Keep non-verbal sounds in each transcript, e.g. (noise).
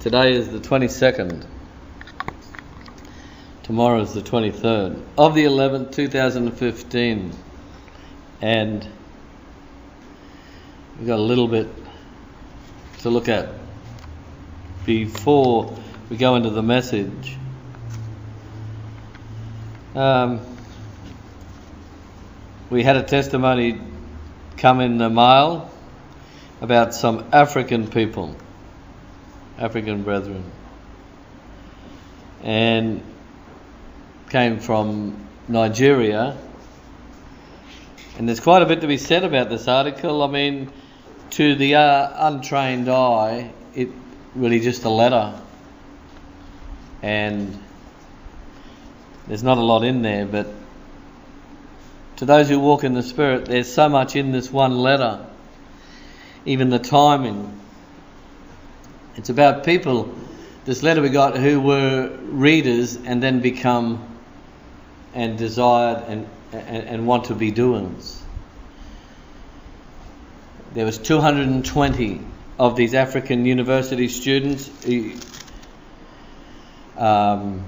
Today is the 22nd. Tomorrow is the 23rd of the 11th, 2015. And we've got a little bit to look at before we go into the message. Um, we had a testimony come in the mail about some African people, African brethren, and came from Nigeria. And there's quite a bit to be said about this article. I mean, to the uh, untrained eye, it really just a letter, and there's not a lot in there, but to those who walk in the Spirit, there's so much in this one letter, even the timing. It's about people, this letter we got, who were readers and then become and desired and, and, and want to be doers. There was 220 of these African university students um,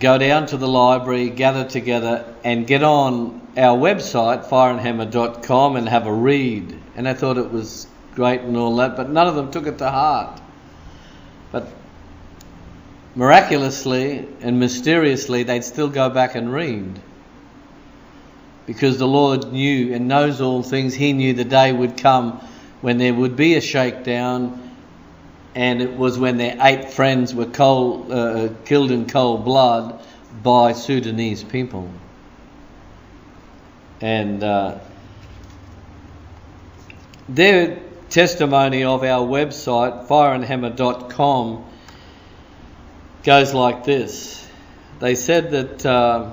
go down to the library, gather together, and get on our website, fireandhammer.com, and have a read. And I thought it was great and all that, but none of them took it to heart. But miraculously and mysteriously, they'd still go back and read. Because the Lord knew and knows all things, He knew the day would come when there would be a shakedown, and it was when their eight friends were cold, uh, killed in cold blood by Sudanese people. And uh, testimony of our website, fireandhammer.com, goes like this. They said that. Uh,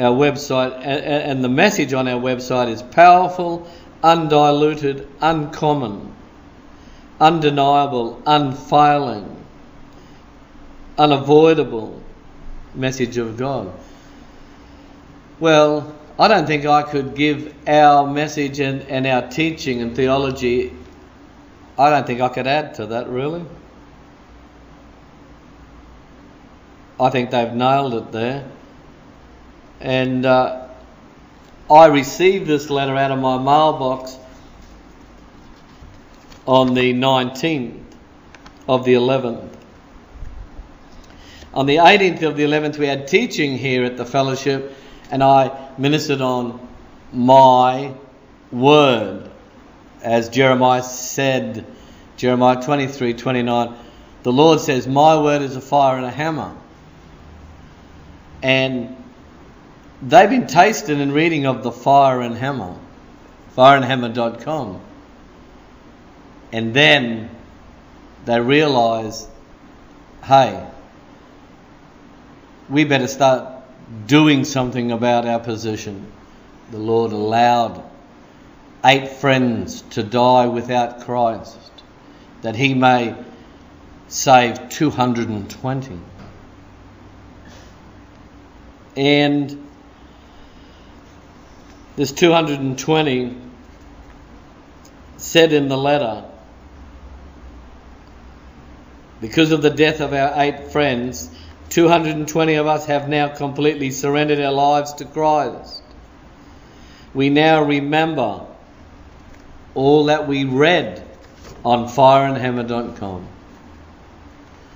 our website, and, the message on our website is powerful, undiluted, uncommon, undeniable, unfailing, unavoidable message of God. Well, I don't think I could give our message and, and our teaching and theology, I don't think I could add to that really. I think they've nailed it there. And uh, I received this letter out of my mailbox on the 19th of the 11th. On the 18th of the 11th, we had teaching here at the fellowship, and I ministered on my word. As Jeremiah said, Jeremiah 23 29, the Lord says, My word is a fire and a hammer. And they've been tasting and reading of the Fire and Hammer, fireandhammer.com. And then they realize, hey, we better start doing something about our position. The Lord allowed eight friends to die without Christ, that he may save 220. And this 220 said in the letter. Because of the death of our eight friends, 220 of us have now completely surrendered our lives to Christ. We now remember all that we read on fireandhammer.com.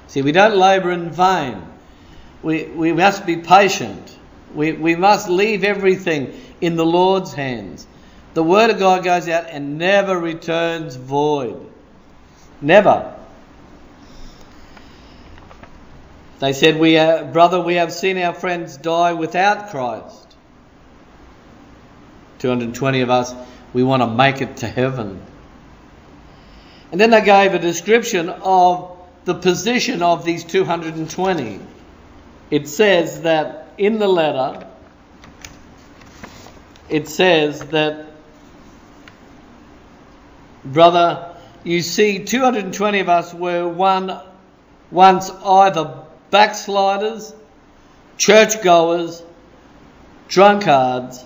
See, we don't labour in vain. We, we must be patient. We, we must leave everything in the Lord's hands. The Word of God goes out and never returns void. Never. They said, we are, Brother, we have seen our friends die without Christ. 220 of us, we want to make it to heaven. And then they gave a description of the position of these 220. It says that in the letter, it says that, brother, you see, 220 of us were one once either backsliders, churchgoers, drunkards,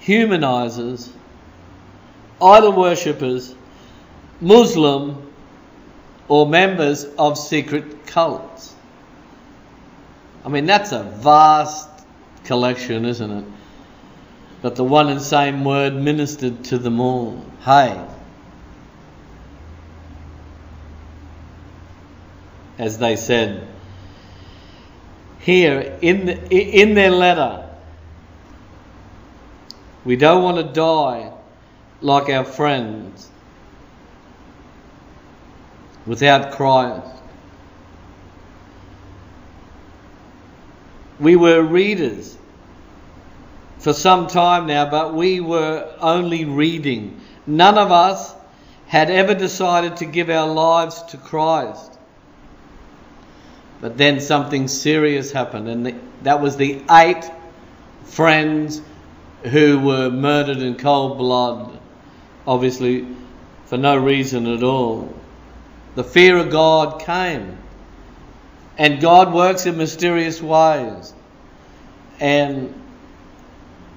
humanizers, idol worshippers, Muslim, or members of secret cults. I mean, that's a vast collection, isn't it? But the one and same word ministered to them all. Hey. As they said here in, the, in their letter, we don't want to die like our friends without Christ. We were readers for some time now, but we were only reading. None of us had ever decided to give our lives to Christ. But then something serious happened, and the, that was the eight friends who were murdered in cold blood, obviously for no reason at all. The fear of God came. And God works in mysterious ways. And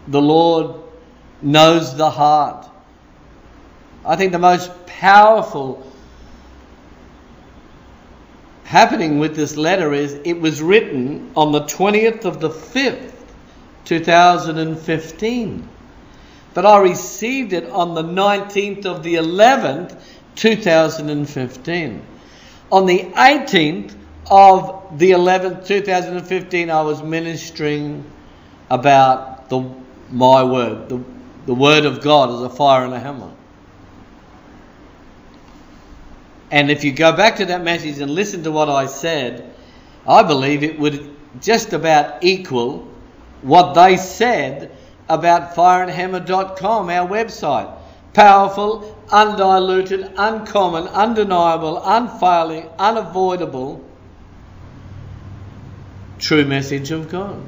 the Lord knows the heart. I think the most powerful happening with this letter is it was written on the 20th of the 5th, 2015. But I received it on the 19th of the 11th, 2015. On the 18th of the 11th, 2015, I was ministering about the my word, the, the word of God as a fire and a hammer. And if you go back to that message and listen to what I said, I believe it would just about equal what they said about fireandhammer.com, our website. Powerful, undiluted, uncommon, undeniable, unfailing, unavoidable, true message of God.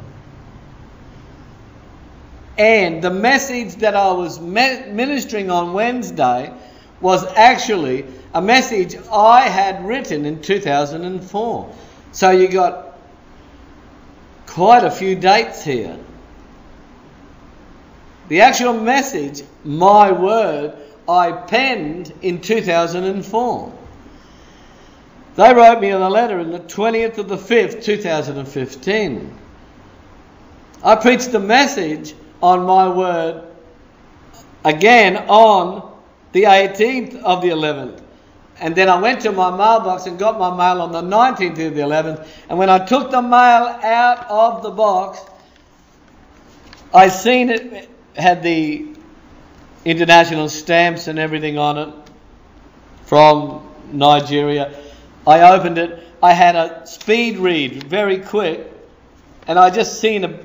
And the message that I was ministering on Wednesday was actually a message I had written in 2004. So you got quite a few dates here. The actual message, my word, I penned in 2004. They wrote me a letter in the 20th of the 5th, 2015. I preached the message on my word again on the 18th of the 11th. And then I went to my mailbox and got my mail on the 19th of the 11th. And when I took the mail out of the box, I seen it had the international stamps and everything on it from Nigeria. I opened it. I had a speed read very quick, and I just seen a,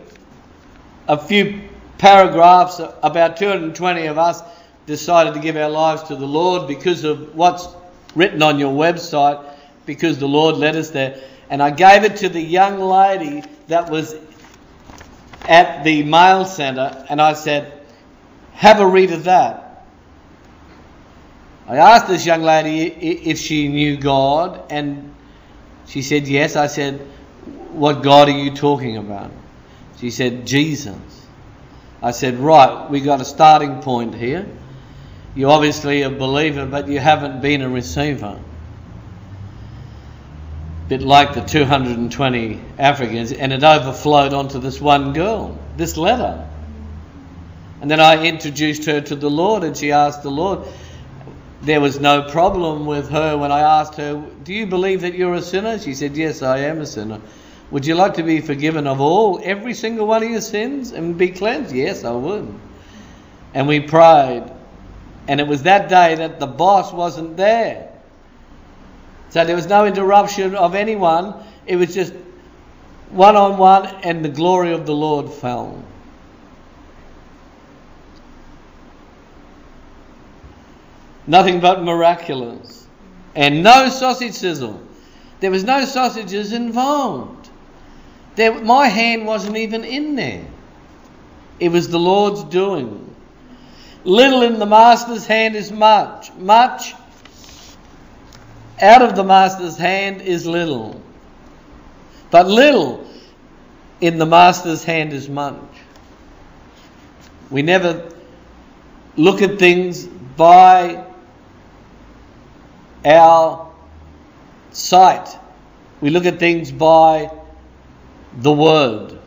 a few paragraphs. About 220 of us decided to give our lives to the Lord because of what's written on your website, because the Lord led us there. And I gave it to the young lady that was at the mail centre, and I said, Have a read of that. I asked this young lady if she knew God, and she said yes. I said, What God are you talking about? She said, Jesus. I said, Right, we got a starting point here. You obviously a believer, but you haven't been a receiver. Bit like the 220 Africans, and it overflowed onto this one girl, this letter. And then I introduced her to the Lord, and she asked the Lord. There was no problem with her when I asked her, Do you believe that you're a sinner? She said, Yes, I am a sinner. Would you like to be forgiven of all, every single one of your sins, and be cleansed? Yes, I would. And we prayed. And it was that day that the boss wasn't there. So there was no interruption of anyone. It was just one on one, and the glory of the Lord fell. Nothing but miraculous. And no sausage sizzle. There was no sausages involved. There, my hand wasn't even in there. It was the Lord's doing. Little in the master's hand is much. Much out of the master's hand is little. But little in the master's hand is much. We never look at things by our sight. We look at things by the Word.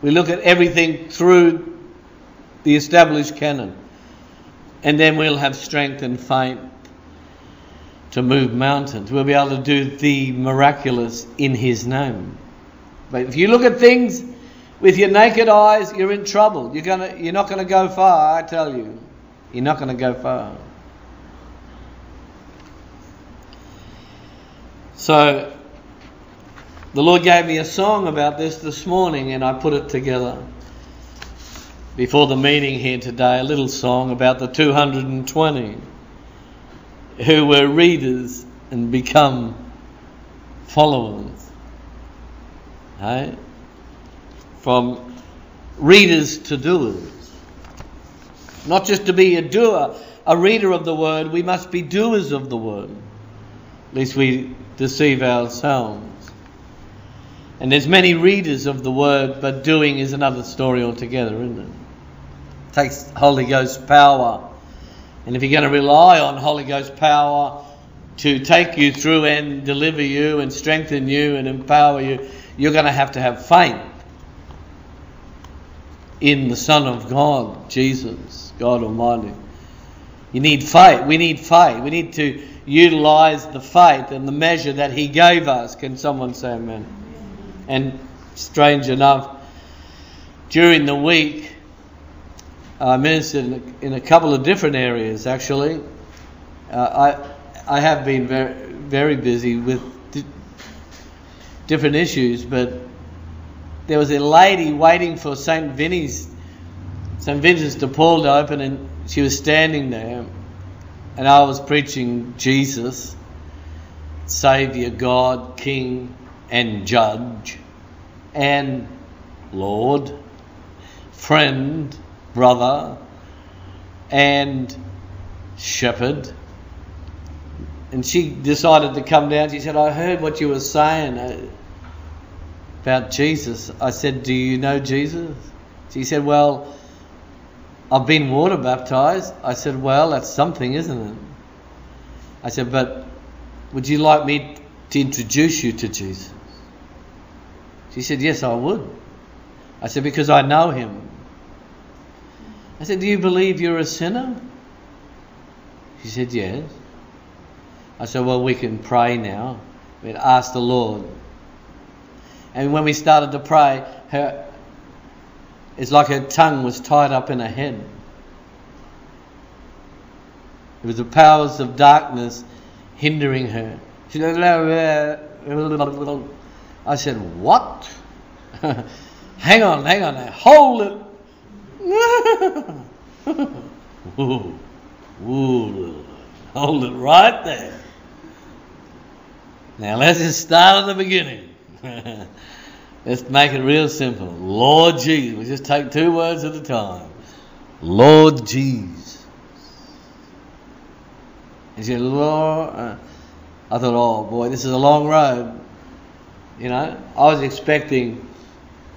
We look at everything through the established canon. And then we'll have strength and faith to move mountains. We'll be able to do the miraculous in His name. But if you look at things with your naked eyes, you're in trouble. You're, gonna, you're not going to go far, I tell you. You're not going to go far. So, the Lord gave me a song about this this morning, and I put it together before the meeting here today. A little song about the 220 who were readers and become followers. Right? From readers to doers. Not just to be a doer, a reader of the word, we must be doers of the word. At least we deceive ourselves. And there's many readers of the word, but doing is another story altogether, isn't it? Takes Holy Ghost power. And if you're going to rely on Holy Ghost power to take you through and deliver you and strengthen you and empower you, you're going to have to have faith in the Son of God, Jesus, God Almighty. You need faith. We need faith. We need to utilize the faith and the measure that He gave us. Can someone say amen? And strange enough, during the week, I ministered in a, in a couple of different areas actually. Uh, I, I have been very, very busy with di- different issues, but there was a lady waiting for St. Vinny's, St. Vincent's de Paul to open, and she was standing there and I was preaching Jesus, Saviour, God, King, and Judge, and Lord, friend, brother, and shepherd. And she decided to come down. She said, I heard what you were saying uh, about Jesus. I said, Do you know Jesus? She said, Well, I've been water baptized. I said, Well, that's something, isn't it? I said, But would you like me to introduce you to Jesus? She said, Yes, I would. I said, Because I know him. I said, Do you believe you're a sinner? She said, Yes. I said, Well, we can pray now. We'd ask the Lord. And when we started to pray, her, it's like her tongue was tied up in her head. It was the powers of darkness hindering her. She said, uh, I said, What? (laughs) hang on, hang on, hold it. Hold it right there. Now let's just start at the beginning. (laughs) Let's make it real simple. Lord Jesus. We just take two words at a time. Lord Jesus. He said, Lord. Uh, I thought, oh boy, this is a long road. You know, I was expecting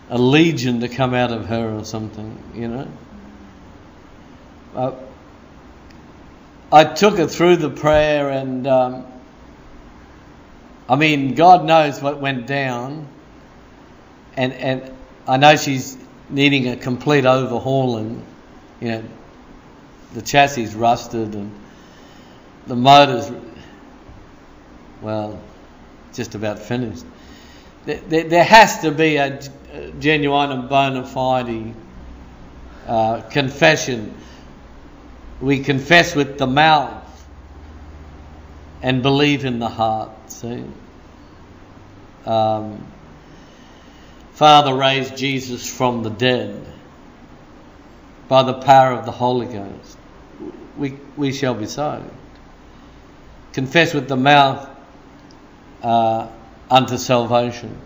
a legion to come out of her or something, you know. Uh, I took her through the prayer, and um, I mean, God knows what went down and and I know she's needing a complete overhauling. You know, the chassis rusted and the motor's well, just about finished. There, there, there has to be a genuine and bona fide uh, confession. We confess with the mouth and believe in the heart. See. Um, Father raised Jesus from the dead by the power of the Holy Ghost. We, we shall be saved. Confess with the mouth uh, unto salvation.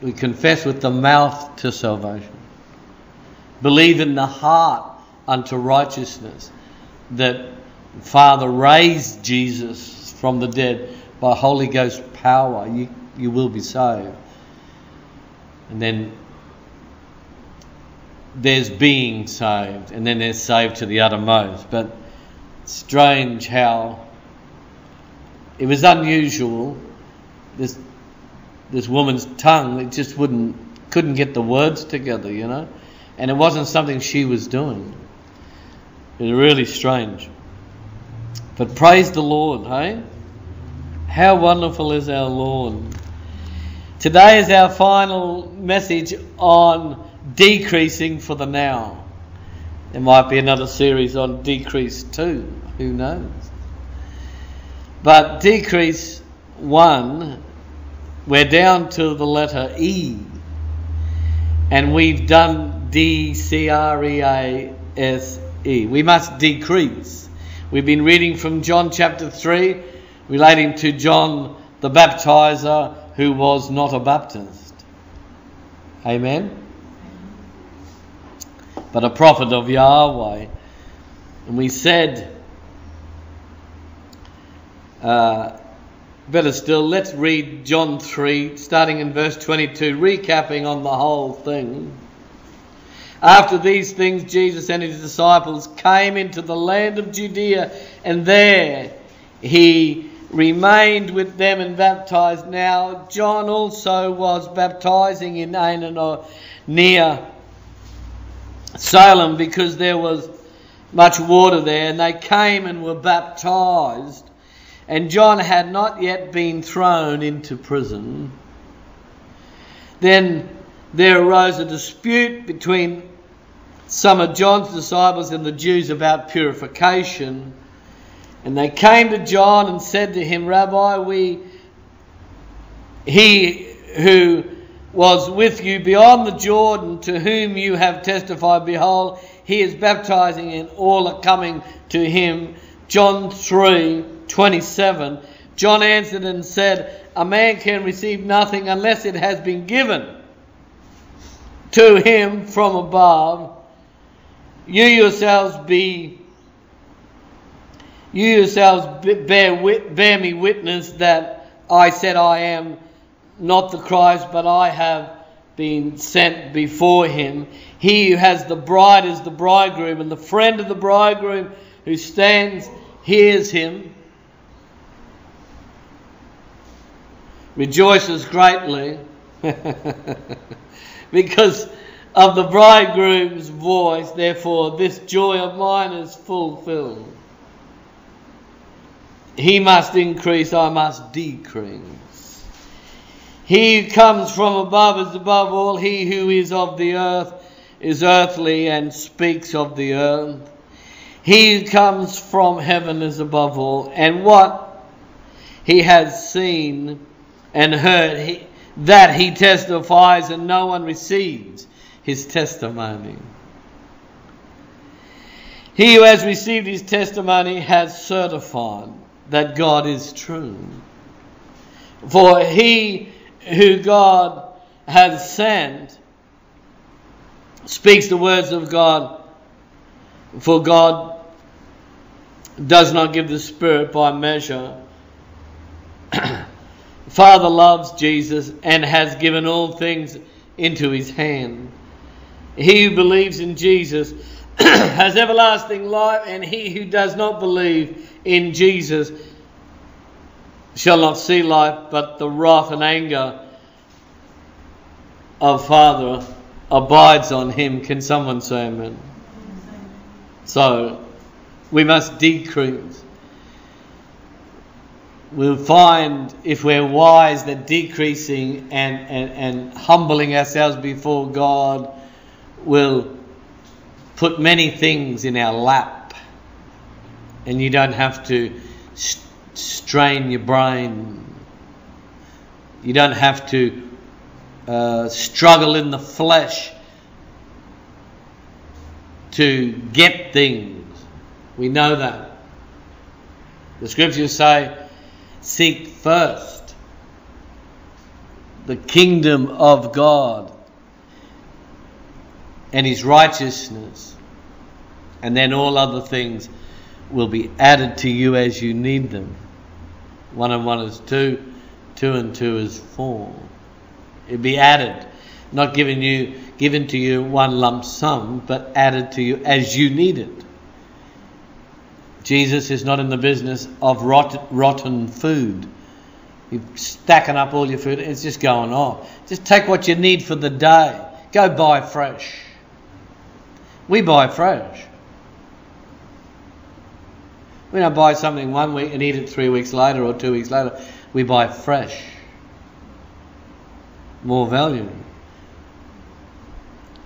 We confess with the mouth to salvation. Believe in the heart unto righteousness that Father raised Jesus from the dead by Holy Ghost power. You you will be saved. And then there's being saved, and then there's saved to the uttermost. But strange how it was unusual. This this woman's tongue, it just wouldn't couldn't get the words together, you know, and it wasn't something she was doing. It was really strange. But praise the Lord, hey? How wonderful is our Lord. Today is our final message on decreasing for the now. There might be another series on decrease too, who knows? But decrease one, we're down to the letter E, and we've done D C R E A S E. We must decrease. We've been reading from John chapter 3, relating to John the baptizer who was not a Baptist. Amen? But a prophet of Yahweh. And we said, uh, better still, let's read John 3, starting in verse 22, recapping on the whole thing. After these things, Jesus and his disciples came into the land of Judea, and there he remained with them and baptized. Now, John also was baptizing in Aenon near Salem because there was much water there, and they came and were baptized. And John had not yet been thrown into prison. Then there arose a dispute between some of John's disciples and the Jews about purification. And they came to John and said to him, Rabbi, we he who was with you beyond the Jordan, to whom you have testified, behold, he is baptizing, and all are coming to him. John 3 27. John answered and said, A man can receive nothing unless it has been given to him from above. You yourselves be you yourselves bear, bear me witness that I said I am not the Christ, but I have been sent before him. He who has the bride is the bridegroom, and the friend of the bridegroom who stands hears him, rejoices greatly (laughs) because of the bridegroom's voice. Therefore, this joy of mine is fulfilled. He must increase, I must decrease. He who comes from above is above all. He who is of the earth is earthly and speaks of the earth. He who comes from heaven is above all. And what he has seen and heard, he, that he testifies, and no one receives his testimony. He who has received his testimony has certified that God is true. For he who God has sent speaks the words of God, for God does not give the Spirit by measure. (clears throat) Father loves Jesus and has given all things into his hand. He who believes in Jesus (clears throat) has everlasting life, and he who does not believe in Jesus shall not see life, but the wrath and anger of Father abides on him. Can someone say amen? So, we must decrease. We'll find, if we're wise, that decreasing and, and, and humbling ourselves before God will put many things in our lap. And you don't have to strain your brain. You don't have to uh, struggle in the flesh to get things. We know that. The scriptures say, seek first the kingdom of God and his righteousness, and then all other things will be added to you as you need them. One and one is two, two and two is four. It'll be added. not given you given to you one lump sum, but added to you as you need it. Jesus is not in the business of rot, rotten food. You're stacking up all your food, it's just going off. Just take what you need for the day. Go buy fresh. We buy fresh. We don't buy something one week and eat it three weeks later or two weeks later. We buy fresh. More value.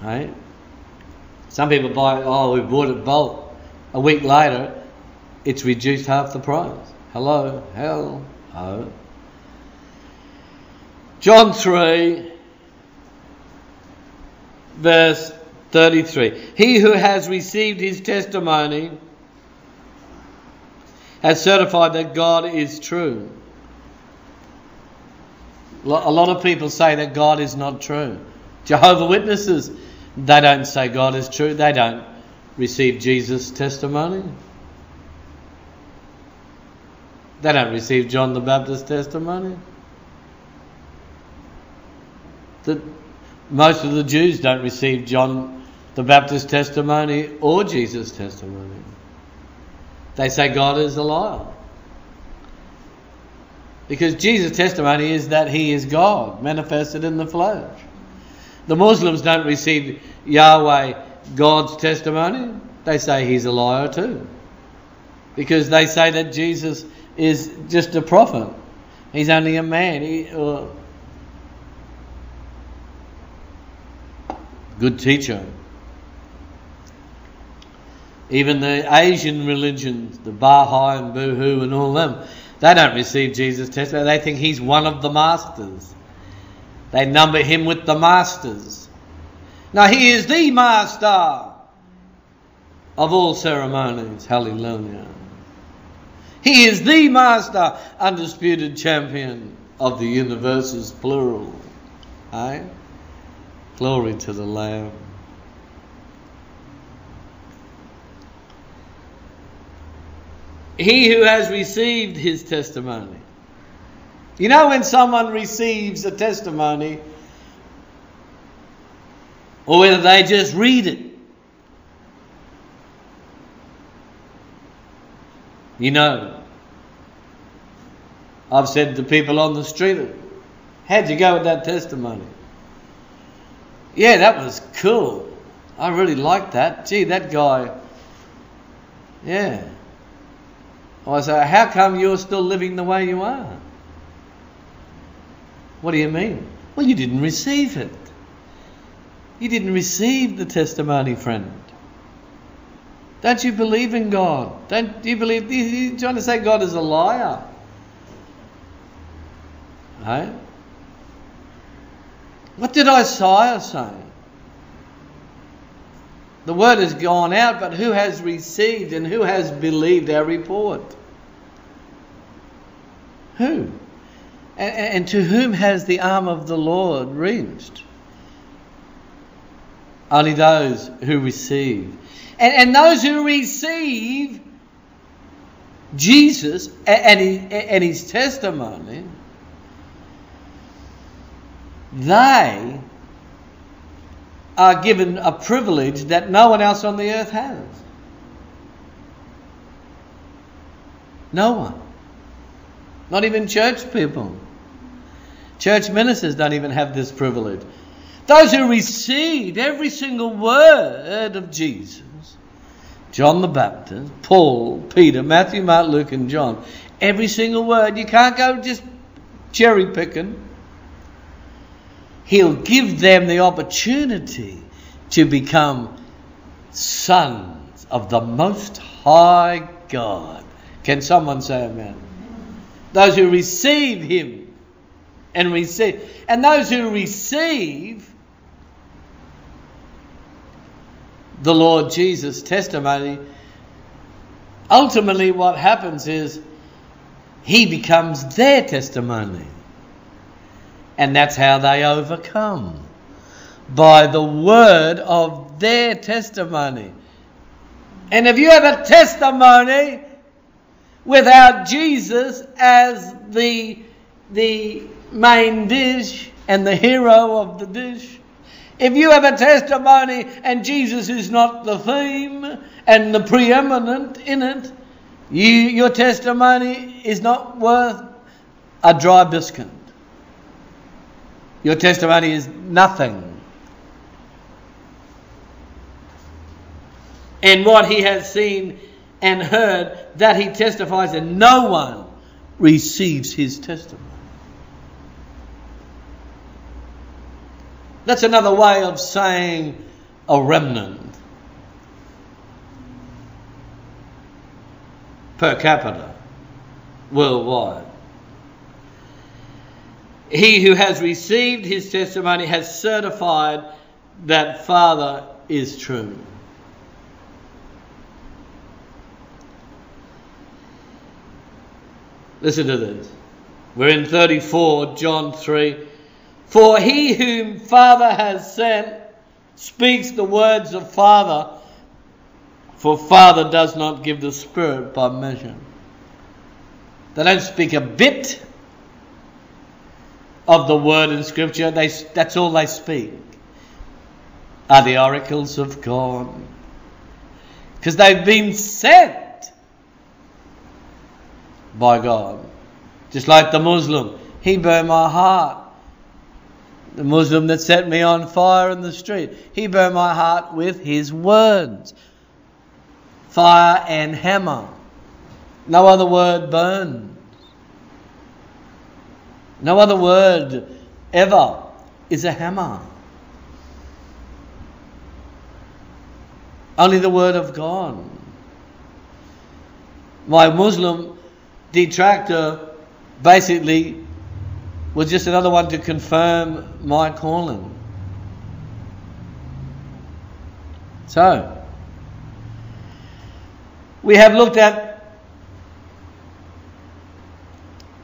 Right? Some people buy, oh, we bought it bulk. A week later, it's reduced half the price. Hello, hell, oh. John 3, verse 33. He who has received his testimony has certified that God is true. A lot of people say that God is not true. Jehovah Witnesses, they don't say God is true. They don't receive Jesus' testimony. They don't receive John the Baptist's testimony. The, most of the Jews don't receive John the Baptist's testimony or Jesus' testimony. They say God is a liar. Because Jesus' testimony is that He is God, manifested in the flesh. The Muslims don't receive Yahweh, God's testimony. They say He's a liar too. Because they say that Jesus is just a prophet. He's only a man. He, uh, good teacher. Even the Asian religions, the Baha'i and Buddha and all them, they don't receive Jesus' testimony. They think he's one of the masters. They number him with the masters. Now he is the master of all ceremonies. Hallelujah. He is the master, undisputed champion of the universes, plural. Aye? Glory to the Lamb. He who has received his testimony. You know, when someone receives a testimony, or whether they just read it, You know, I've said to people on the street, How'd you go with that testimony? Yeah, that was cool. I really liked that. Gee, that guy. Yeah. I say, How come you're still living the way you are? What do you mean? Well, you didn't receive it. You didn't receive the testimony, friend. Don't you believe in God? Don't you believe? You're trying to say God is a liar. Right? What did Isaiah say? The word has gone out, but who has received and who has believed our report? Who? And, and to whom has the arm of the Lord reached? Only those who receive and, and those who receive Jesus and his, and his testimony, they are given a privilege that no one else on the earth has. No one. Not even church people. Church ministers don't even have this privilege. Those who received every single word of Jesus John the Baptist, Paul, Peter, Matthew, Mark, Luke, and John. Every single word. You can't go just cherry picking. He'll give them the opportunity to become sons of the Most High God. Can someone say amen? Those who receive Him and receive, and those who receive the Lord Jesus' testimony, ultimately what happens is he becomes their testimony. And that's how they overcome by the word of their testimony. And if you have a testimony without Jesus as the, the main dish and the hero of the dish, If you have a testimony and Jesus is not the theme and the preeminent in it, you, your testimony is not worth a dry biscuit. Your testimony is nothing. And what he has seen and heard, that he testifies, and no one receives his testimony. That's another way of saying a remnant per capita worldwide. He who has received his testimony has certified that Father is true. Listen to this. We're in 34, John 3. For he whom Father has sent speaks the words of Father, for Father does not give the Spirit by measure. They don't speak a bit of the word in Scripture, they, that's all they speak, are the oracles of God. Because they've been sent by God. Just like the Muslim, he burned my heart. The Muslim that set me on fire in the street, he burned my heart with his words. Fire and hammer. No other word burns. No other word ever is a hammer. Only the word of God. My Muslim detractor basically was just another one to confirm my calling. So, we have looked at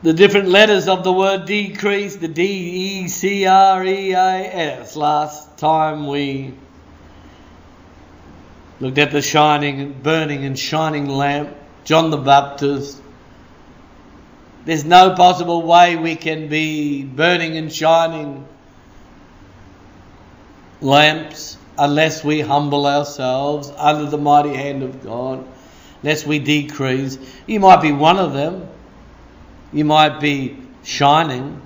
the different letters of the word decrease, the D E C R E A S. Last time we looked at the shining, burning, and shining lamp, John the Baptist there's no possible way we can be burning and shining lamps unless we humble ourselves under the mighty hand of God, unless we decrease. You might be one of them. You might be shining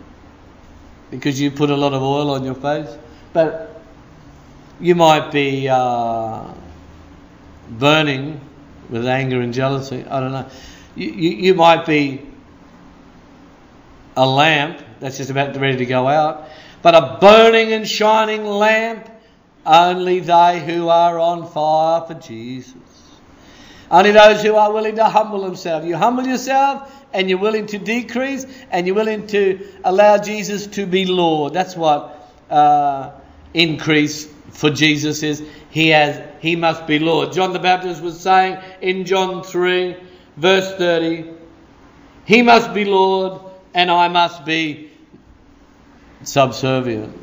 because you put a lot of oil on your face, but you might be uh, burning with anger and jealousy. I don't know. You, you, you might be a lamp that's just about ready to go out, but a burning and shining lamp, only they who are on fire for Jesus. Only those who are willing to humble themselves. You humble yourself and you're willing to decrease and you're willing to allow Jesus to be Lord. That's what uh, increase for Jesus is. He has he must be Lord. John the Baptist was saying in John 3 verse 30, he must be Lord and I must be subservient.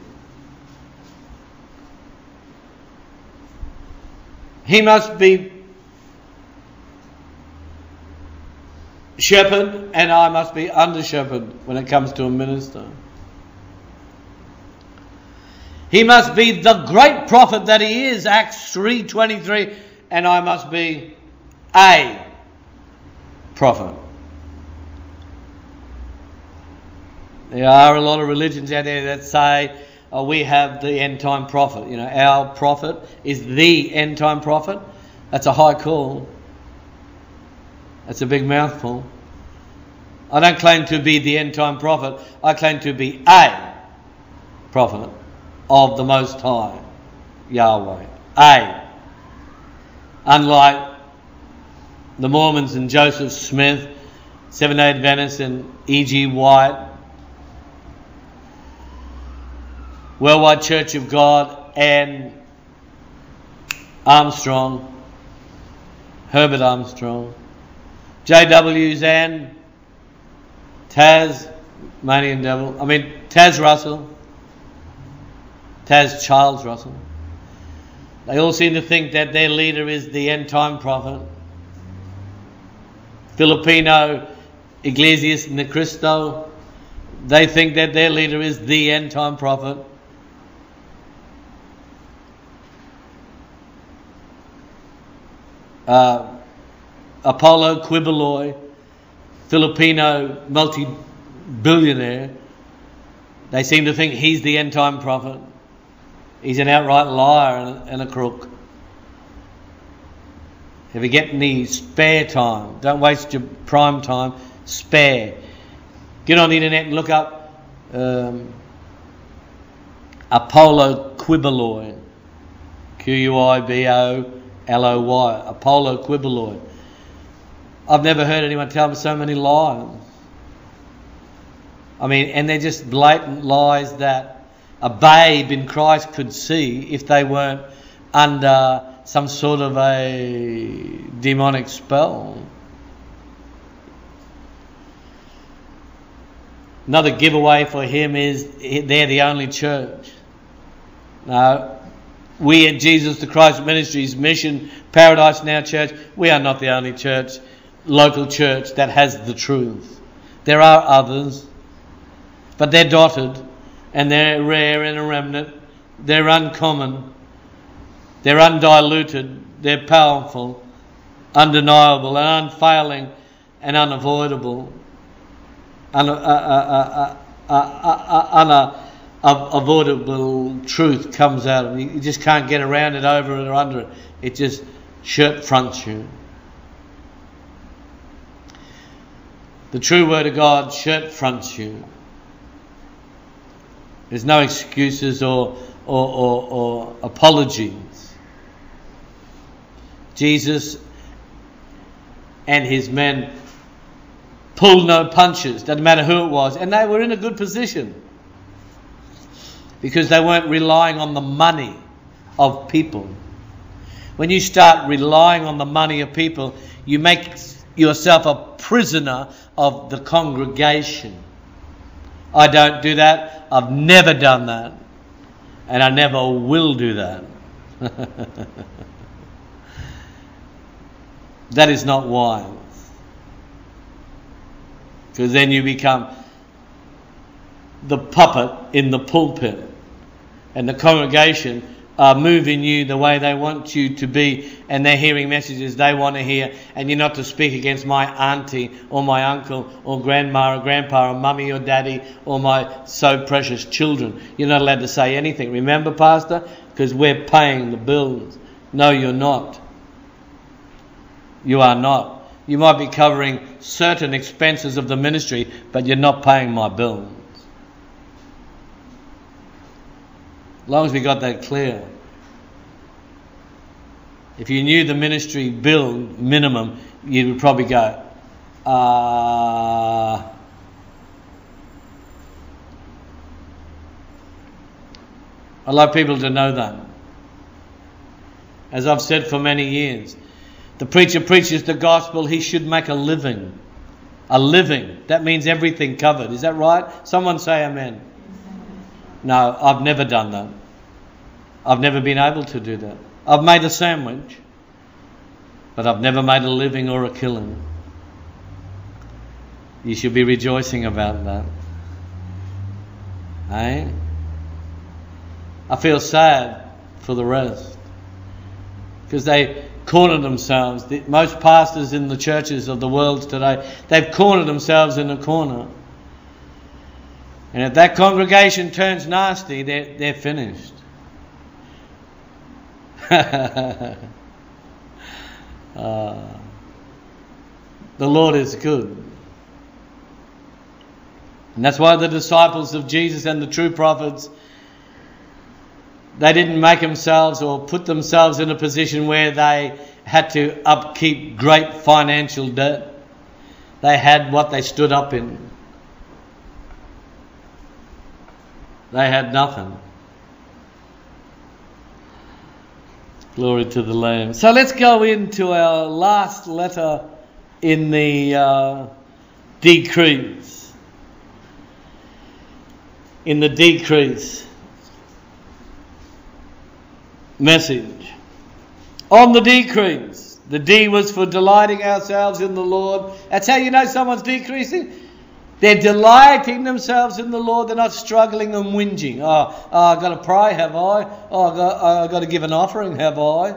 He must be shepherd and I must be under shepherd when it comes to a minister. He must be the great prophet that he is, Acts 3:23, and I must be a prophet. There are a lot of religions out there that say oh, we have the end time prophet. You know, our prophet is the end time prophet. That's a high call. That's a big mouthful. I don't claim to be the end time prophet. I claim to be a prophet of the Most High, Yahweh. A. Unlike the Mormons and Joseph Smith, Seven Day Adventists and E.G. White, Worldwide Church of God, and Armstrong, Herbert Armstrong, JWs and Taz, Manian Devil, I mean Taze Russell, Taze Charles Russell. They all seem to think that their leader is the end time prophet. Filipino Iglesias de Cristo, they think that their leader is the end time prophet. Uh, Apollo Quiboloy, Filipino multi billionaire, they seem to think he's the end time prophet. He's an outright liar and, a crook. If you get any spare time, don't waste your prime time, spare. Get on the internet and look up um, Apollo Quiboloy. Q U I B O L O Y. Apollo Quiboloy. I've never heard anyone tell me so many lies. I mean, and they're just blatant lies that a babe in Christ could see if they weren't under some sort of a demonic spell. Another giveaway for him is they're the only church. No, we at Jesus the Christ Ministries Mission Paradise Now Church, we are not the only church, local church that has the truth. There are others, but they're dotted and they're rare and a remnant. They're uncommon. They're undiluted. They're powerful, undeniable, and unfailing and unavoidable. Un- uh, uh, uh, unavoidable truth comes out of you. You just can't get around it, over it, or under it. It just shirt fronts you. The true word of God shirt fronts you. There's no excuses or, or, or, or apologies. Jesus and his men pulled no punches, doesn't matter who it was, and they were in a good position because they weren't relying on the money of people. When you start relying on the money of people, you make yourself a prisoner of the congregation. I don't do that. I've never done that. And I never will do that. (laughs) that is not wise. Because then you become the puppet in the pulpit. And the congregation are moving you the way they want you to be, and they're hearing messages they want to hear, and you're not to speak against my auntie or my uncle or grandma or grandpa or mummy or daddy or my so precious children. You're not allowed to say anything. Remember, Pastor? Because we're paying the bills. No, you're not. You are not. You might be covering certain expenses of the ministry, but you're not paying my bills. Long as we got that clear. If you knew the ministry bill minimum, you would probably go, uh, I'd like people to know that. As I've said for many years, the preacher preaches the gospel, he should make a living. A living. That means everything covered. Is that right? Someone say amen. No, I've never done that. I've never been able to do that. I've made a sandwich, but I've never made a living or a killing. You should be rejoicing about that. Eh? I feel sad for the rest because they corner themselves. Most pastors in the churches of the world today, they've cornered themselves in a corner. And if that congregation turns nasty, they're, they're finished. Uh, (laughs) the Lord is good. And that's why the disciples of Jesus and the true prophets they didn't make themselves or put themselves in a position where they had to upkeep great financial debt. They had what they stood up in. They had nothing. Glory to the Lamb. So let's go into our last letter in the uh, decrease. In the decrease message. On the decrease. The D was for delighting ourselves in the Lord. That's how you know someone's decreasing. They're delighting themselves in the Lord. They're not struggling and whinging. Oh, oh I've got to pray, have I? Oh, I've got, I've got to give an offering, have I?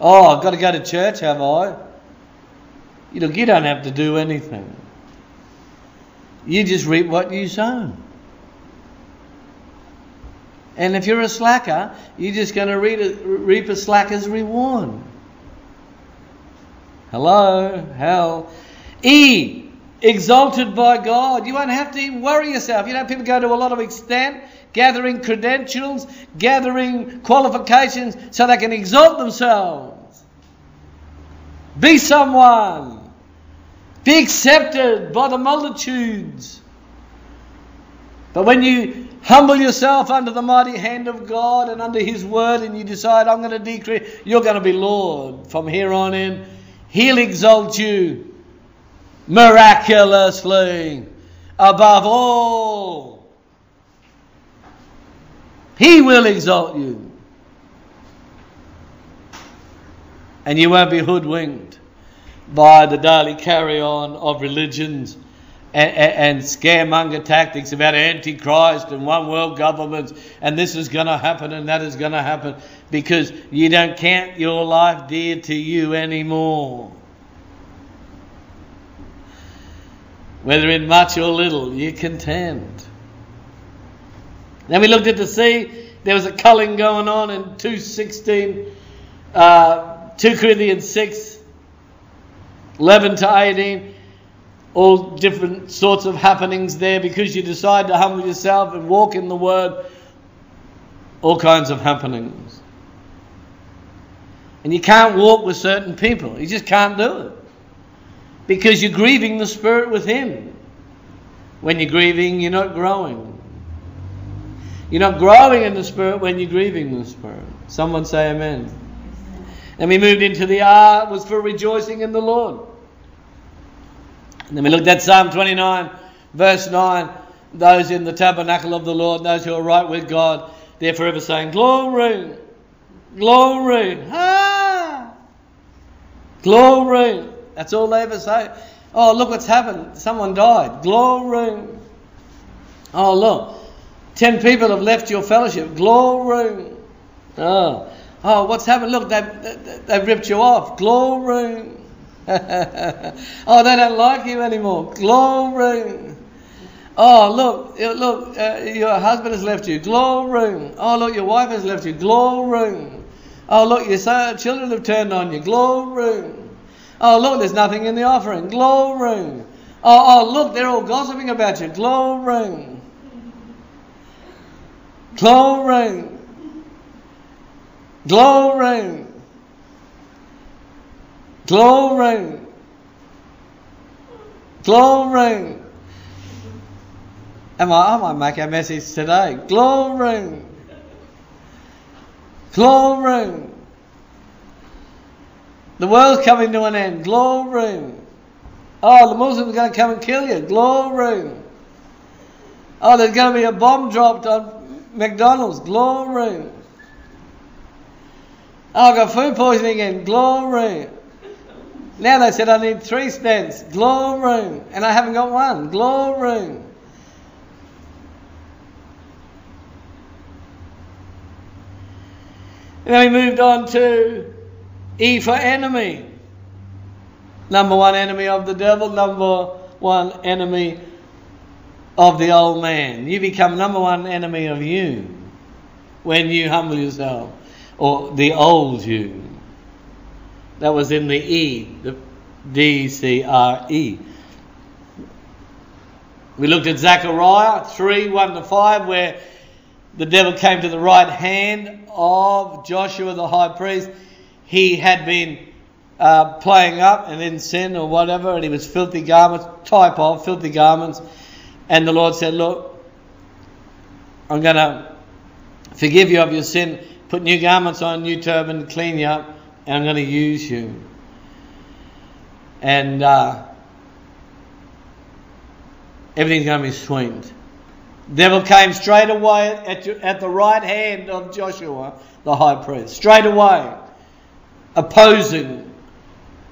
Oh, I've got to go to church, have I? You look, you don't have to do anything. You just reap what you sow. And if you're a slacker, you're just going to reap a slacker's reward. Hello, hell. E, exalted by God. You won't have to even worry yourself. You know, people go to a lot of extent gathering credentials, gathering qualifications so they can exalt themselves. Be someone. Be accepted by the multitudes. But when you humble yourself under the mighty hand of God and under His word and you decide, I'm going to decrease, you're going to be Lord from here on in. He'll exalt you miraculously above all. He will exalt you. And you won't be hoodwinked by the daily carry on of religions and, and, and scaremonger tactics about antichrist and one world governments and this is going to happen and that is going to happen because you don't count your life dear to you anymore. Whether in much or little, you're content. Then we looked at the C. There was a culling going on in 216, uh, 2 Corinthians 6, 11 to 18. All different sorts of happenings there because you decide to humble yourself and walk in the Word. All kinds of happenings. And you can't walk with certain people. You just can't do it because you're grieving the Spirit with Him. When you're grieving, you're not growing. You're not growing in the Spirit when you're grieving the Spirit. Someone say Amen. Then we moved into the R was for rejoicing in the Lord. And then we looked at Psalm 29, verse 9. Those in the tabernacle of the Lord, those who are right with God, they're forever saying, Glory, glory, ah, glory. That's all they ever say. Oh, look what's happened. Someone died. Glory. Oh, look. Ten people have left your fellowship. Glory. Oh, oh what's happened? Look, they've, they've ripped you off. Glory. (laughs) oh, they don't like you anymore. Glory. Oh, look, look, uh, your husband has left you. Glory. Oh, look, your wife has left you. Glory. Oh, look, your son, children have turned on you. Glory. Oh, look, there's nothing in the offering. Glory. Oh, oh, look, they're all gossiping about you. Glory. Glory. Glory. Glory. Glory. Am I, I might make a message today. Glory. Glory. The world's coming to an end. Glory. Oh, the Muslims are going to come and kill you. Glory. Oh, there's going to be a bomb dropped on McDonald's. Glory. Oh, I've got food poisoning again. Glory. Now they said I need three stents. Glory. And I haven't got one. Glory. And then we moved on to E for enemy. Number one enemy of the devil, number one enemy of the old man. You become number one enemy of you when you humble yourself, or the old you. That was in the E, the D C R E. We looked at Zechariah 3 1 to 5, where the devil came to the right hand of Joshua the high priest he had been uh, playing up and in sin or whatever, and he was filthy garments, type of filthy garments. And the Lord said, Look, I'm going to forgive you of your sin, put new garments on, new turban, clean you up, and I'm going to use you. And uh, everything's going to be sweet. Devil came straight away at, at the right hand of Joshua, the high priest. Straight away opposing.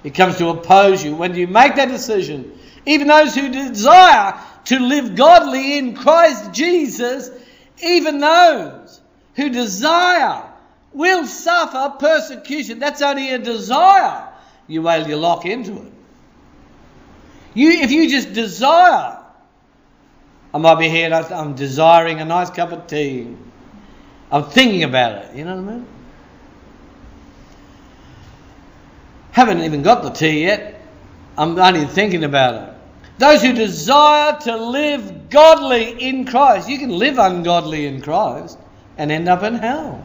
It comes to oppose you. When you make that decision, even those who desire to live godly in Christ Jesus, even those who desire will suffer persecution. That's only a desire. You well, you lock into it. You, if you just desire, I might be here. I'm desiring a nice cup of tea. I'm thinking about it. You know what I mean? Haven't even got the tea yet. I'm only thinking about it. Those who desire to live godly in Christ. You can live ungodly in Christ and end up in hell.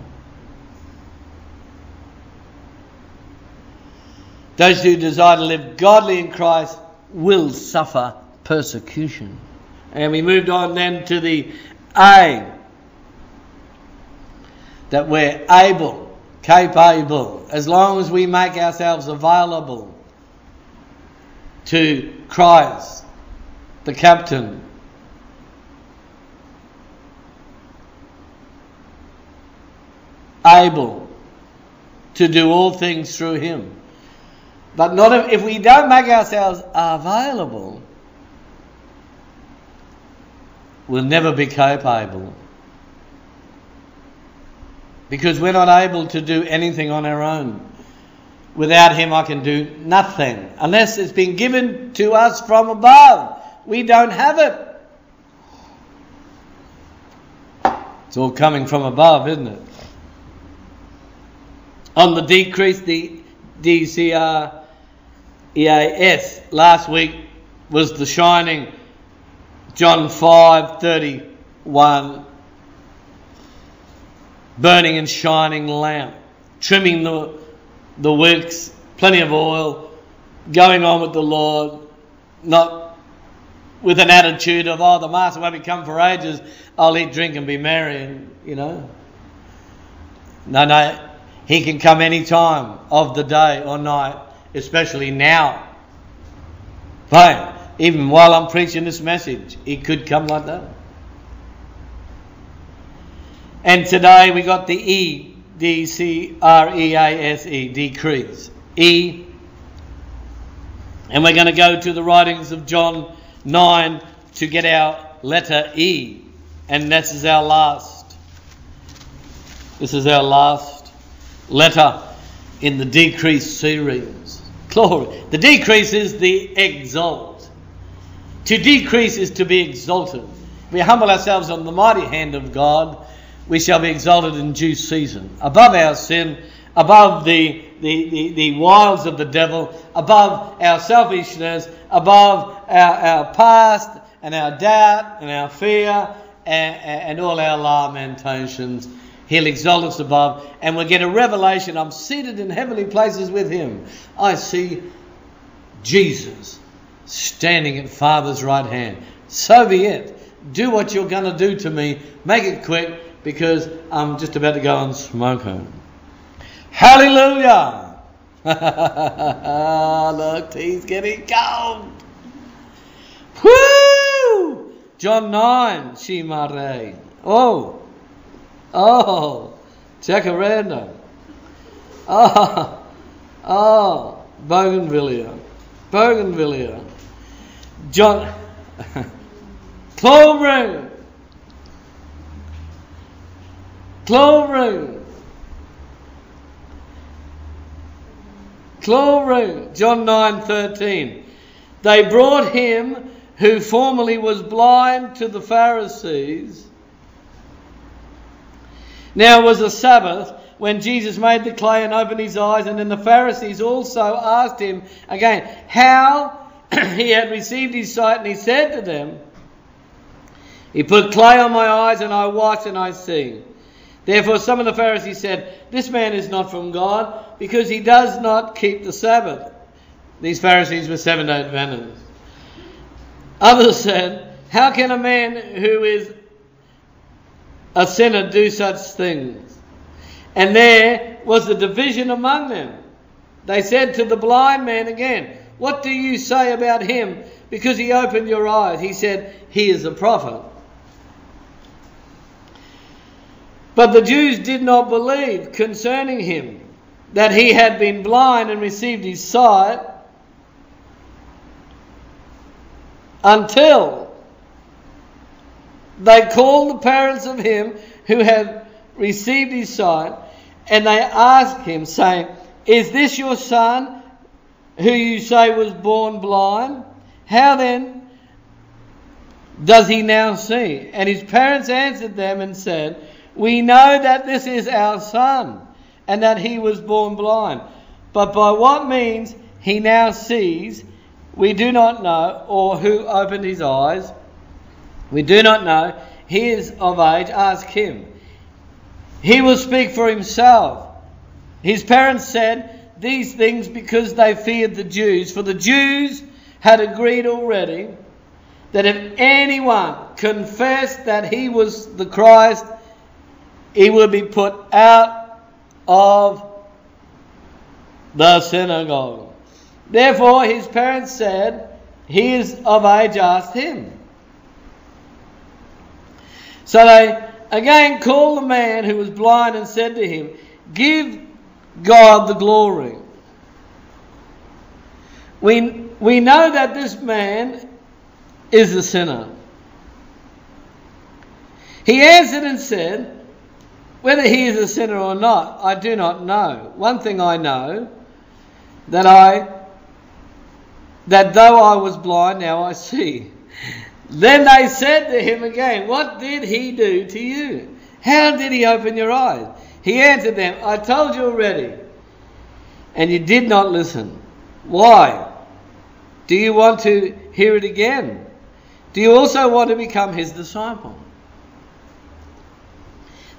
Those who desire to live godly in Christ will suffer persecution. And we moved on then to the A. That we're able, capable, as long as we make ourselves available to Christ, the captain. Able to do all things through him. But not if, if we don't make ourselves available, we'll never be capable. Because we're not able to do anything on our own. Without Him, I can do nothing. Unless it's been given to us from above. We don't have it. It's all coming from above, isn't it? On the decrease, the DCR EAS last week was the shining John 5:31 burning and shining lamp trimming the the wicks plenty of oil going on with the Lord not with an attitude of oh the master won't be come for ages I'll eat drink and be merry and you know no no he can come any time of the day or night especially now. Fine. Even while I'm preaching this message, it could come like that. And today we got the E, D C R E A S E, decrease. E. And we're going to go to the writings of John 9 to get our letter E. And this is our last. This is our last letter in the decrease series. Glory. The decrease is the exalt. To decrease is to be exalted. We humble ourselves on the mighty hand of God, we shall be exalted in due season. Above our sin, above the, the, the, the wiles of the devil, above our selfishness, above our, our past and our doubt and our fear and, and all our lamentations. He'll exalt us above, and we'll get a revelation. I'm seated in heavenly places with Him. I see Jesus standing at Father's right hand. So be it. Do what you're going to do to me. Make it quick because I'm just about to go and smoke home. Hallelujah! (laughs) Look, tea's getting cold. Woo! John 9, Shimare. Oh, Oh, Jacaranda. Oh, oh, Bougainvillea. Bougainvillea. John. (laughs) Clover. Clover. Clover. John 9 13. They brought him who formerly was blind to the Pharisees now it was a Sabbath when Jesus made the clay and opened his eyes, and then the Pharisees also asked him again how (clears throat) he had received his sight, and he said to them, He put clay on my eyes, and I watch and I see. Therefore, some of the Pharisees said, This man is not from God, because he does not keep the Sabbath. These Pharisees were seven day Adventists. Others said, How can a man who is a sinner do such things. And there was a division among them. They said to the blind man again, What do you say about him? Because he opened your eyes. He said, He is a prophet. But the Jews did not believe concerning him that he had been blind and received his sight until they called the parents of him who had received his sight And they asked him, saying, Is this your son, who you say was born blind? How then does he now see? And his parents answered them and said, We know that this is our son, and that he was born blind. But by what means he now sees, we do not know, or who opened his eyes, we do not know. He is of age, ask him. He will speak for himself. His parents said these things because they feared the Jews, for the Jews had agreed already that if anyone confessed that he was the Christ, he would be put out of the synagogue. Therefore, his parents said, He is of age, asked him. So they again called the man who was blind and said to him, Give God the glory. We, we know that this man is a sinner. He answered and said, Whether he is a sinner or not, I do not know. One thing I know, that I that though I was blind, now I see. Then they said to him again, What did he do to you? How did he open your eyes? He answered them, I told you already, and you did not listen. Why? Do you want to hear it again? Do you also want to become his disciple?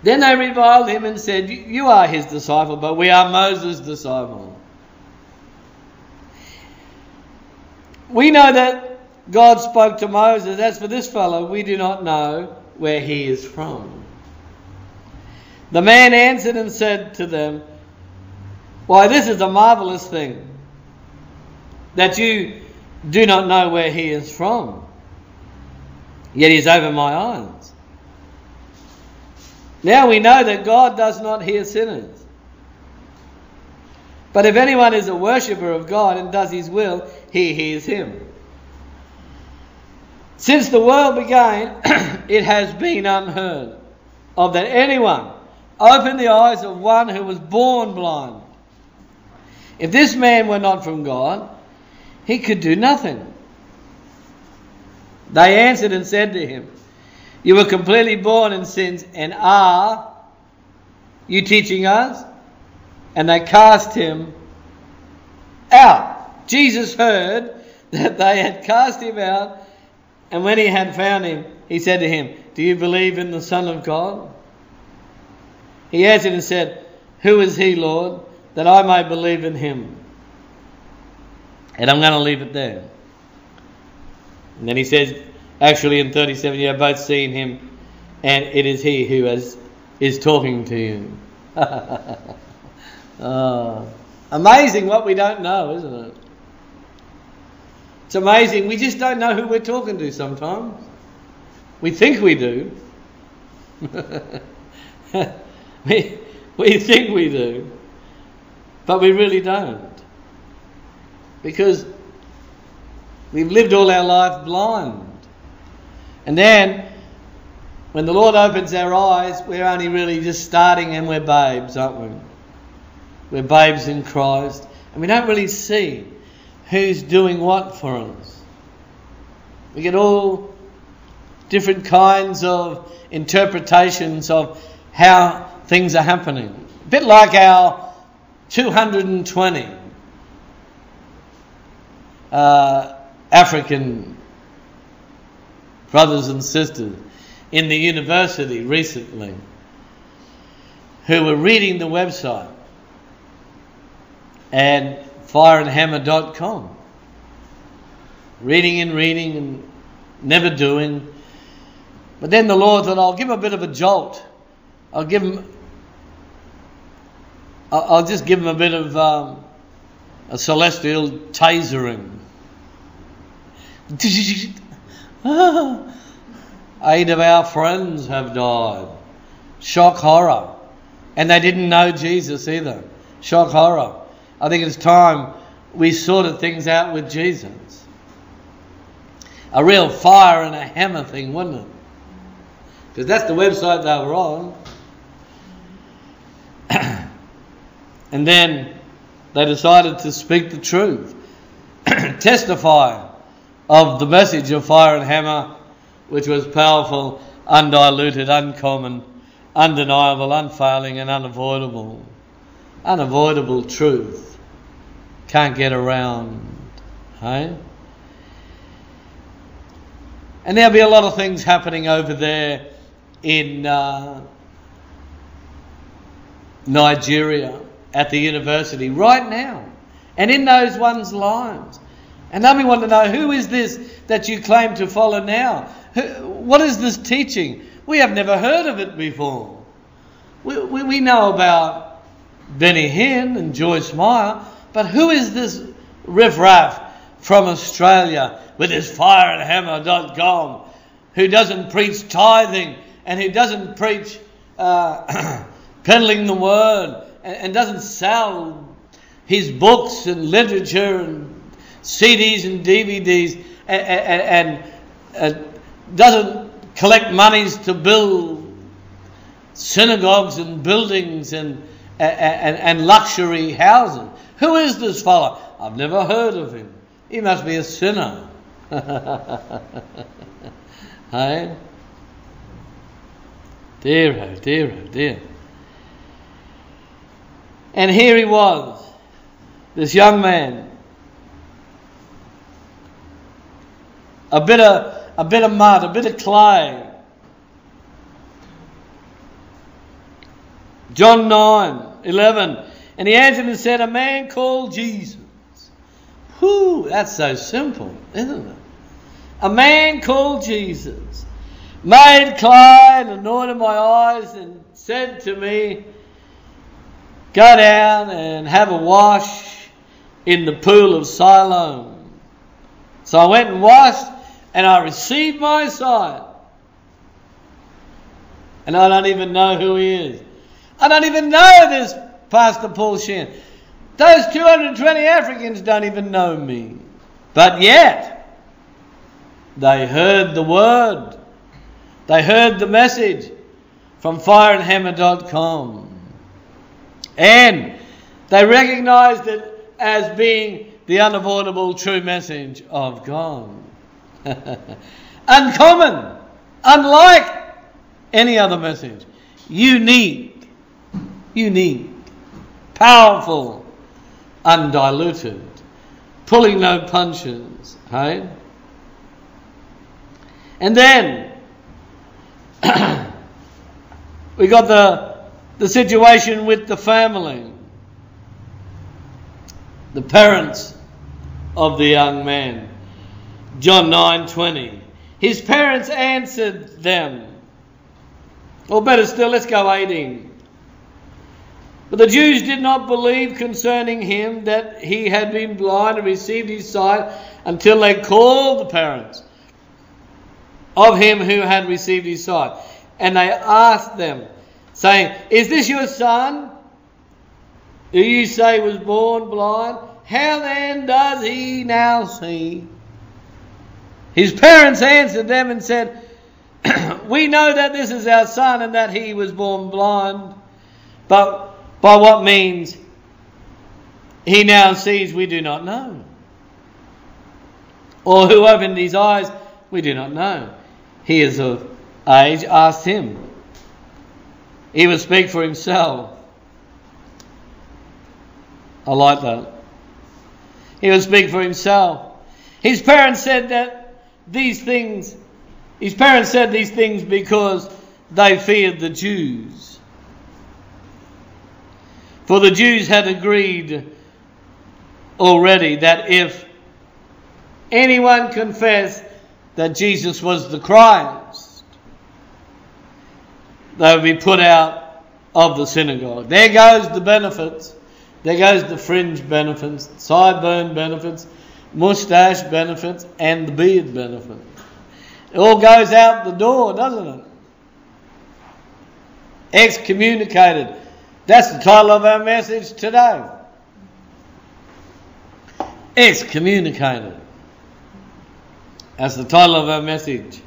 Then they reviled him and said, You are his disciple, but we are Moses' disciple. We know that God spoke to Moses, As for this fellow, we do not know where he is from. The man answered and said to them, Why, this is a marvelous thing that you do not know where he is from, yet he is over my eyes. Now we know that God does not hear sinners. But if anyone is a worshipper of God and does his will, he hears him. Since the world began, (clears throat) it has been unheard of that anyone opened the eyes of one who was born blind. If this man were not from God, he could do nothing. They answered and said to him, You were completely born in sins, and are you teaching us? And they cast him out. Jesus heard that they had cast him out, and when he had found him, he said to him, Do you believe in the Son of God? He answered and said, Who is he, Lord, that I may believe in him? And I'm going to leave it there. And then he says, actually in 37, you have both seen him, and it is he who has, is talking to you. oh, (laughs) amazing what we don't know, isn't it? It's amazing. We just don't know who we're talking to sometimes. We think we do. (laughs) we, we think we do. But we really don't. Because we've lived all our life blind. And then, when the Lord opens our eyes, we're only really just starting and we're babes, aren't we? We're babes in Christ. And we don't really see who's doing what for us. We get all different kinds of interpretations of how things are happening. A bit like our 220 uh, African brothers and sisters in the university recently who were reading the website and fireandhammer.com reading and reading and never doing. But then the lord thought i'll give a bit of a jolt. I'll give him i'll just give him a bit of um, a celestial tasering (laughs) (laughs) Eight of our friends have died. Shock horror. And they didn't know Jesus either. Shock horror. I think it's time we sorted things out with Jesus. A real fire and a hammer thing, wouldn't it? Because that's the website they were on. (clears throat) And then they decided to speak the truth, (clears throat) testify of the message of fire and hammer, which was powerful, undiluted, uncommon, undeniable, unfailing, and unavoidable. Unavoidable truth. Can't get around. Hey? And there'll be a lot of things happening over there in uh, Nigeria at the university right now and in those ones' lives. And then we want to know who is this that you claim to follow now? Who, what is this teaching? We have never heard of it before. We, we, we know about Benny Hinn and Joyce Meyer, but who is this riffraff from Australia with his fireandhammer.com who doesn't preach tithing and who doesn't preach uh, (clears throat) peddling the word and, and doesn't sell his books and literature and CDs and DVDs and, and, and uh, doesn't collect monies to build synagogues and buildings and, and, and luxury houses. Who is this fellow? I've never heard of him. He must be a sinner. (laughs) hey? Dear, oh dear, oh dear. And here he was, this young man. A bit of, a bit of mud, a bit of clay. John 9, 11. And he answered and said, A man called Jesus. Whew, that's so simple, isn't it? A man called Jesus made clay and anointed my eyes and said to me, Go down and have a wash in the pool of Siloam. So I went and washed and I received my sight. And I don't even know who he is. I don't even know this Pastor Paul Sheehan. Those 220 Africans don't even know me. But yet, they heard the word. They heard the message from fireandhammer.com. And they recognized it as being the unavoidable true message of God. (laughs) Uncommon, unlike any other message. Unique, unique, powerful, undiluted, pulling no punches. Hey? And then (clears throat) we got the the situation with the family, the parents of the young man. John 9:20. His parents answered them. Or better still, let's go 18. But the Jews did not believe concerning him that he had been blind and received his sight until they called the parents of him who had received his sight. And they asked them, saying, Is this your son, who you say was born blind? How then does he now see? His parents answered them and said, (clears throat) We know that this is our son and that he was born blind. But by what means he now sees, we do not know. Or who opened his eyes, we do not know. He is of age, asked him. He would speak for himself. I like that. He would speak for himself. His parents said that these things, his parents said these things because they feared the Jews. For the Jews had agreed already that if anyone confessed that Jesus was the Christ, they would be put out of the synagogue. There goes the benefits. There goes the fringe benefits, sideburn benefits, mustache benefits, and the beard benefit. It all goes out the door, doesn't it? Excommunicated. That's the title of our message today. Excommunicated. That's the title of our message.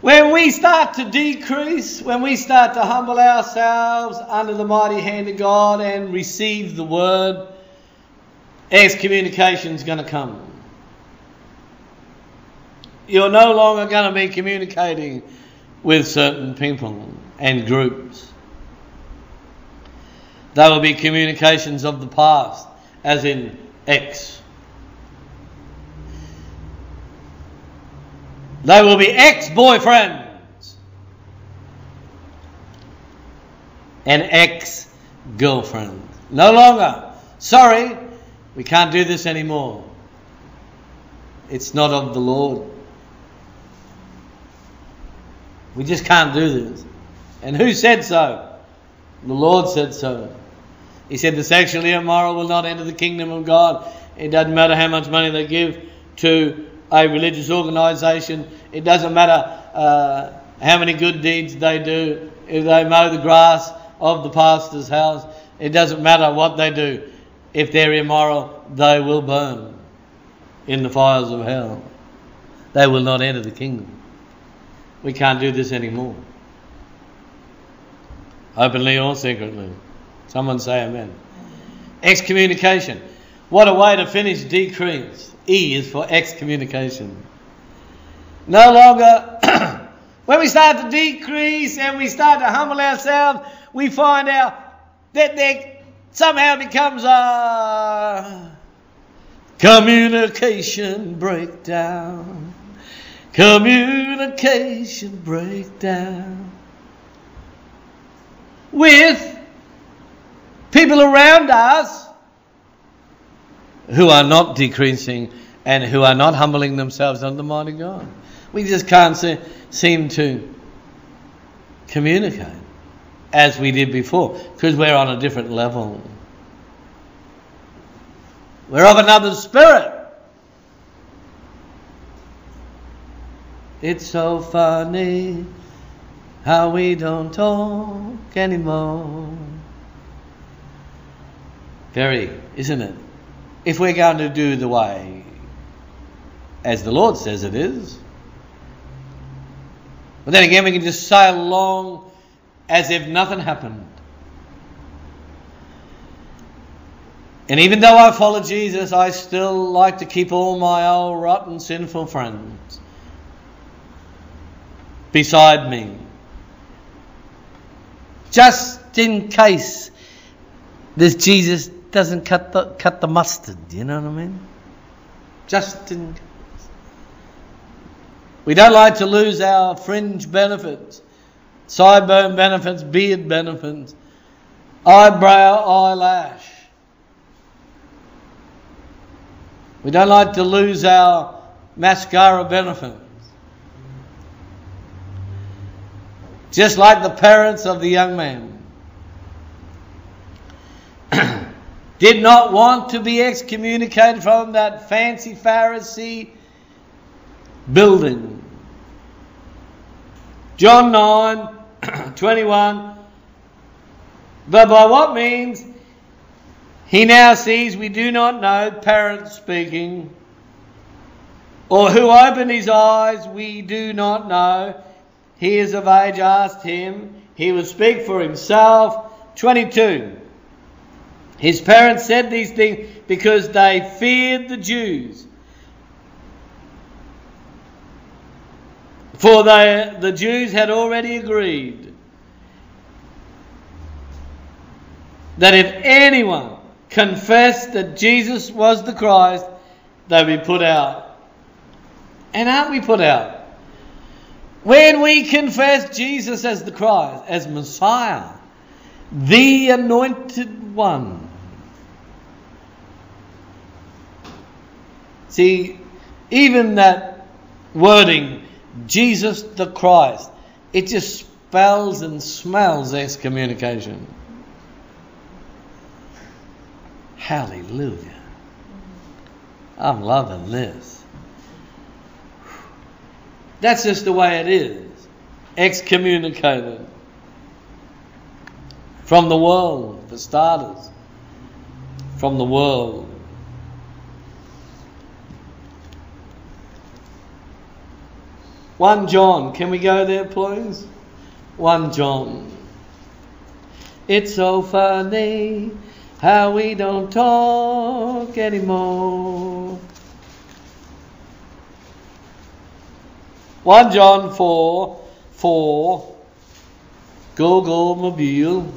When we start to decrease, when we start to humble ourselves under the mighty hand of God and receive the word, excommunication is going to come. You're no longer going to be communicating with certain people and groups. They will be communications of the past, as in X. They will be ex boyfriends and ex girlfriends. No longer. Sorry, we can't do this anymore. It's not of the Lord. We just can't do this. And who said so? The Lord said so. He said the sexually immoral will not enter the kingdom of God. It doesn't matter how much money they give to a religious organisation. It doesn't matter uh, how many good deeds they do. If they mow the grass of the pastor's house, it doesn't matter what they do. If they're immoral, they will burn in the fires of hell. They will not enter the kingdom. We can't do this anymore. Openly or secretly. Someone say amen. Excommunication. What a way to finish decrease. E is for excommunication. No longer, (clears throat) when we start to decrease and we start to humble ourselves, we find out that there somehow becomes a communication breakdown. Communication breakdown. With people around us who are not decreasing and who are not humbling themselves under the mighty God. We just can't see, seem to communicate as we did before because we're on a different level. We're of another spirit. It's so funny how we don't talk anymore. Very, isn't it? if we're going to do the way as the Lord says it is. But then again, we can just sail along as if nothing happened. And even though I follow Jesus, I still like to keep all my old rotten, sinful friends beside me. Just in case this Jesus doesn't cut the cut the mustard. You know what I mean? Just in. case. We don't like to lose our fringe benefits, sideburn benefits, beard benefits, eyebrow, eyelash. We don't like to lose our mascara benefits. Just like the parents of the young man. (clears throat) did not want to be excommunicated from that fancy Pharisee building. John 9 (clears throat) 21. But by what means he now sees we do not know, parents speaking, or who opened his eyes we do not know. He is of age, asked him. He will speak for himself. 22. His parents said these things because they feared the Jews. For they, the Jews had already agreed that if anyone confessed that Jesus was the Christ, they'd be put out. And aren't we put out? When we confess Jesus as the Christ, as Messiah, the anointed one, See, even that wording, Jesus the Christ, it just spells and smells excommunication. Hallelujah. I'm loving this. That's just the way it is. Excommunicated from the world, for starters. From the world. 1 John, can we go there, please? 1 John. It's so funny how we don't talk anymore. 1 John 4 4 Go, go, mobile.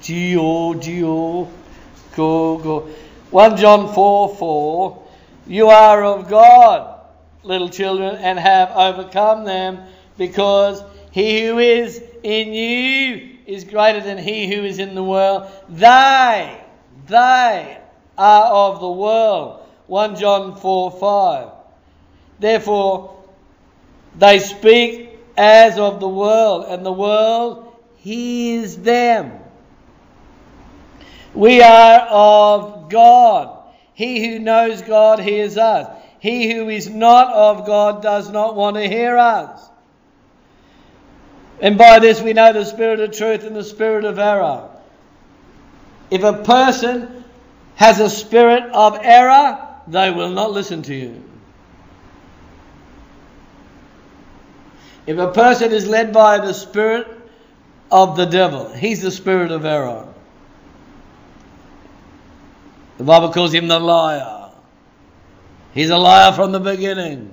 Geo, geo. Go, go. 1 John 4 4 You are of God, little children, and have overcome them, because he who is in you is greater than he who is in the world. They, they are of the world. 1 John 4 5. Therefore, they speak as of the world, and the world hears them. We are of God. He who knows God hears us. He who is not of God does not want to hear us. And by this we know the spirit of truth and the spirit of error. If a person has a spirit of error, they will not listen to you. If a person is led by the spirit of the devil, he's the spirit of error. The Bible calls him the liar. He's a liar from the beginning.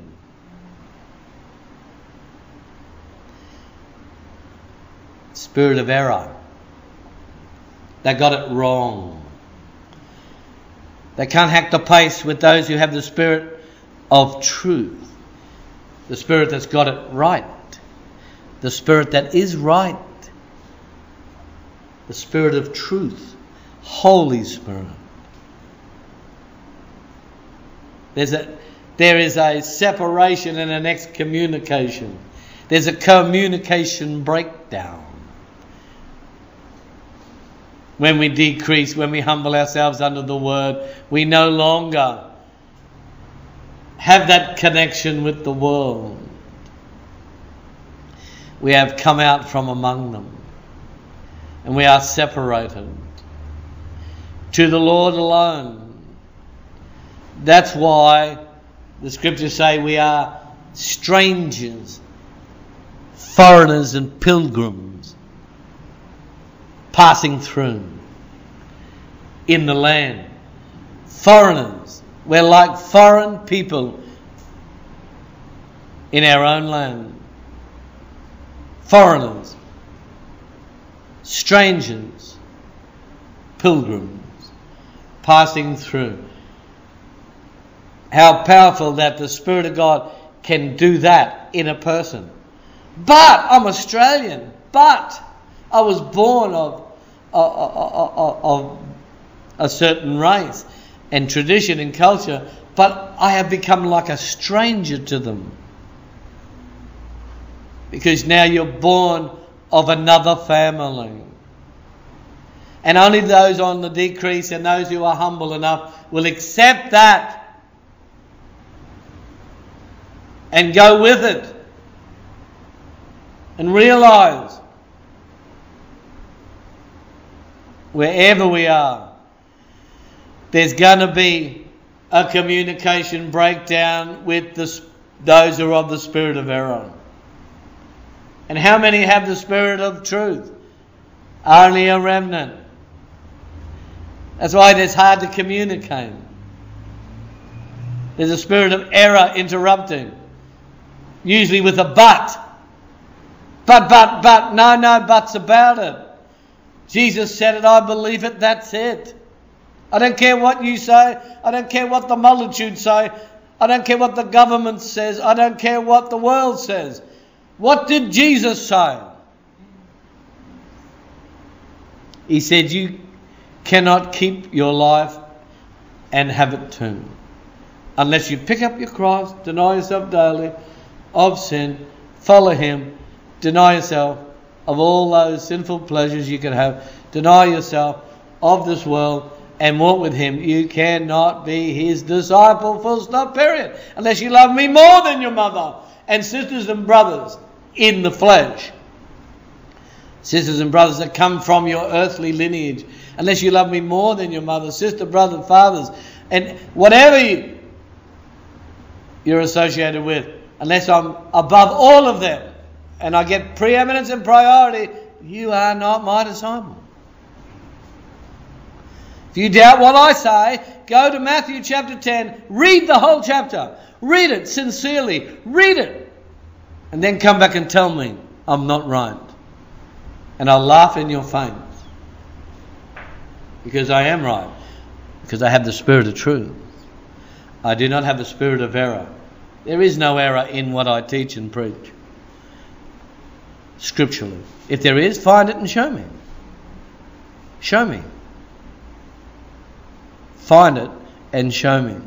spirit of error. They got it wrong. They can't hack the pace with those who have the spirit of truth, the spirit that's got it right, the spirit that is right, the spirit of truth, Holy Spirit. There's a, there is a separation and an excommunication. There's a communication breakdown when we decrease, when we humble ourselves under the word, we no longer have that connection with the world. We have come out from among them and we are separated to the Lord alone. That's why the scriptures say we are strangers, foreigners, and pilgrims passing through in the land. Foreigners. We're like foreign people in our own land. Foreigners. Strangers. Pilgrims. Passing through. How powerful that the Spirit of God can do that in a person. But I'm Australian. But I was born of uh, uh, uh, of a certain race and tradition and culture, but I have become like a stranger to them. Because now you're born of another family. And only those on the decrease and those who are humble enough will accept that and go with it and realize wherever we are, there's going to be a communication breakdown with the, those who are of the spirit of error. And how many have the spirit of truth? Only a remnant. That's why it's hard to communicate. There's a spirit of error interrupting, usually with a but. But, but, but, no, no buts about it. Jesus said it, I believe it, that's it. I don't care what you say, I don't care what the multitude say, I don't care what the government says, I don't care what the world says. What did Jesus say? He said, You cannot keep your life and have it too. Unless you pick up your cross, deny yourself daily of sin, follow Him, deny yourself, of all those sinful pleasures you can have. Deny yourself of this world and walk with Him. You cannot be His disciple, full stop, period. Unless you love me more than your mother and sisters and brothers in the flesh. Sisters and brothers that come from your earthly lineage. Unless you love me more than your mother, sister, brother, fathers, and whatever you, you're associated with unless I'm above all of them and I get preeminence and priority, you are not my disciple. If you doubt what I say, go to Matthew chapter 10, read the whole chapter, read it sincerely, read it, and then come back and tell me I'm not right. And I'll laugh in your face. Because I am right. Because I have the spirit of truth. I do not have the spirit of error. There is no error in what I teach and preach. Scripturally. If there is, find it and show me. Show me. Find it and show me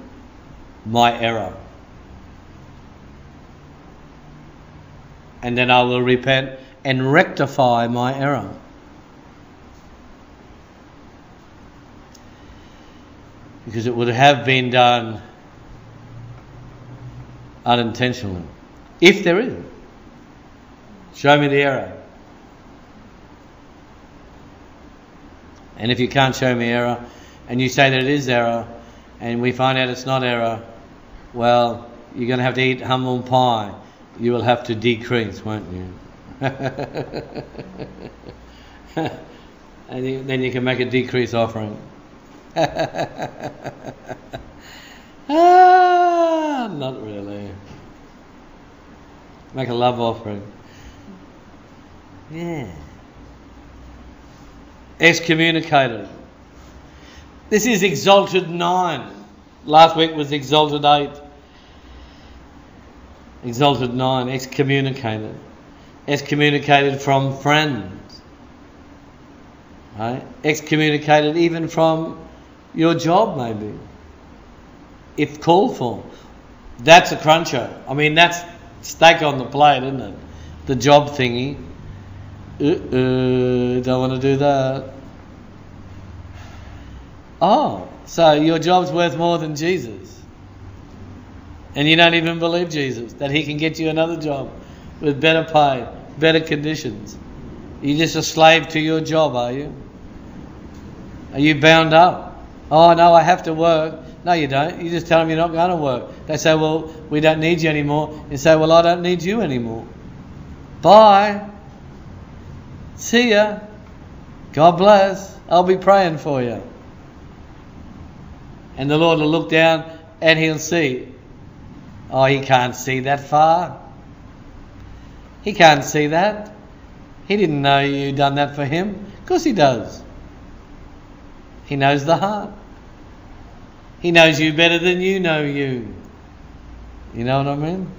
my error. And then I will repent and rectify my error. Because it would have been done unintentionally. If there is, show me the error. And if you can't show me error, and you say that it is error, and we find out it's not error, well, you're going to have to eat humble pie. You will have to decrease, won't you? (laughs) and then you can make a decrease offering. (laughs) ah, not really. Make a love offering. Yeah. Excommunicated. This is exalted 9. Last week was exalted 8. Exalted 9. Excommunicated. Excommunicated from friends. Right? Excommunicated even from your job, maybe. If called for. That's a cruncher. I mean, that's steak on the plate, isn't it? The job thingy. Uh-uh, don't want to do that. Oh, so your job's worth more than Jesus. And you don't even believe Jesus, that he can get you another job with better pay, better conditions. You're just a slave to your job, are you? Are you bound up? Oh, no, I have to work. No, you don't. You just tell them you're not going to work. They say, well, we don't need you anymore. You say, well, I don't need you anymore. Bye. See ya. God bless. I'll be praying for you. And the Lord will look down and he'll see. Oh, he can't see that far. He can't see that. He didn't know you done that for him. Of course he does. He knows the heart. He knows you better than you know you. You know what I mean?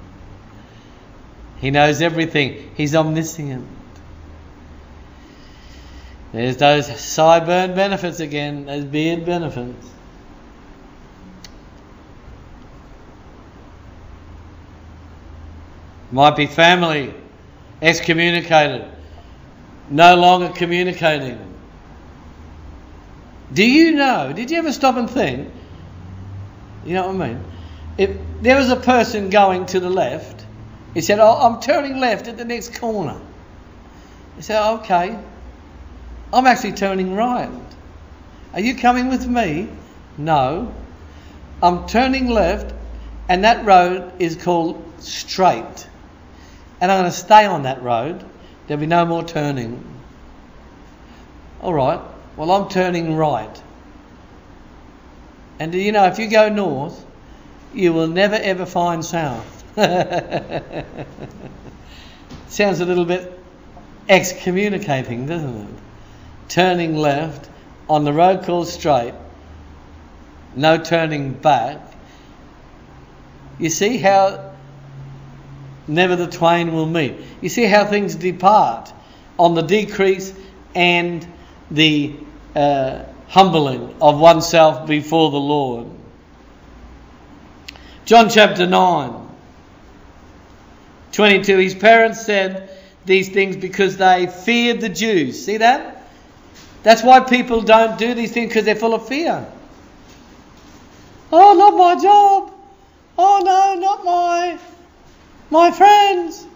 He knows everything. He's omniscient. There's those sideburn benefits again, those beard benefits. Might be family excommunicated, no longer communicating. Do you know? Did you ever stop and think? You know what I mean? If there was a person going to the left, he said, Oh, I'm turning left at the next corner. He said, Okay. I'm actually turning right. Are you coming with me? No. I'm turning left, and that road is called straight. And I'm going to stay on that road. There'll be no more turning. All right. Well, I'm turning right. And you know, if you go north, you will never ever find south. (laughs) Sounds a little bit excommunicating, doesn't it? Turning left on the road called straight, no turning back. You see how never the twain will meet. You see how things depart on the decrease and the uh, humbling of oneself before the Lord. John chapter 9, 22. His parents said these things because they feared the Jews. See that? That's why people don't do these things because they're full of fear. Oh, not my job. Oh no, not my my friends.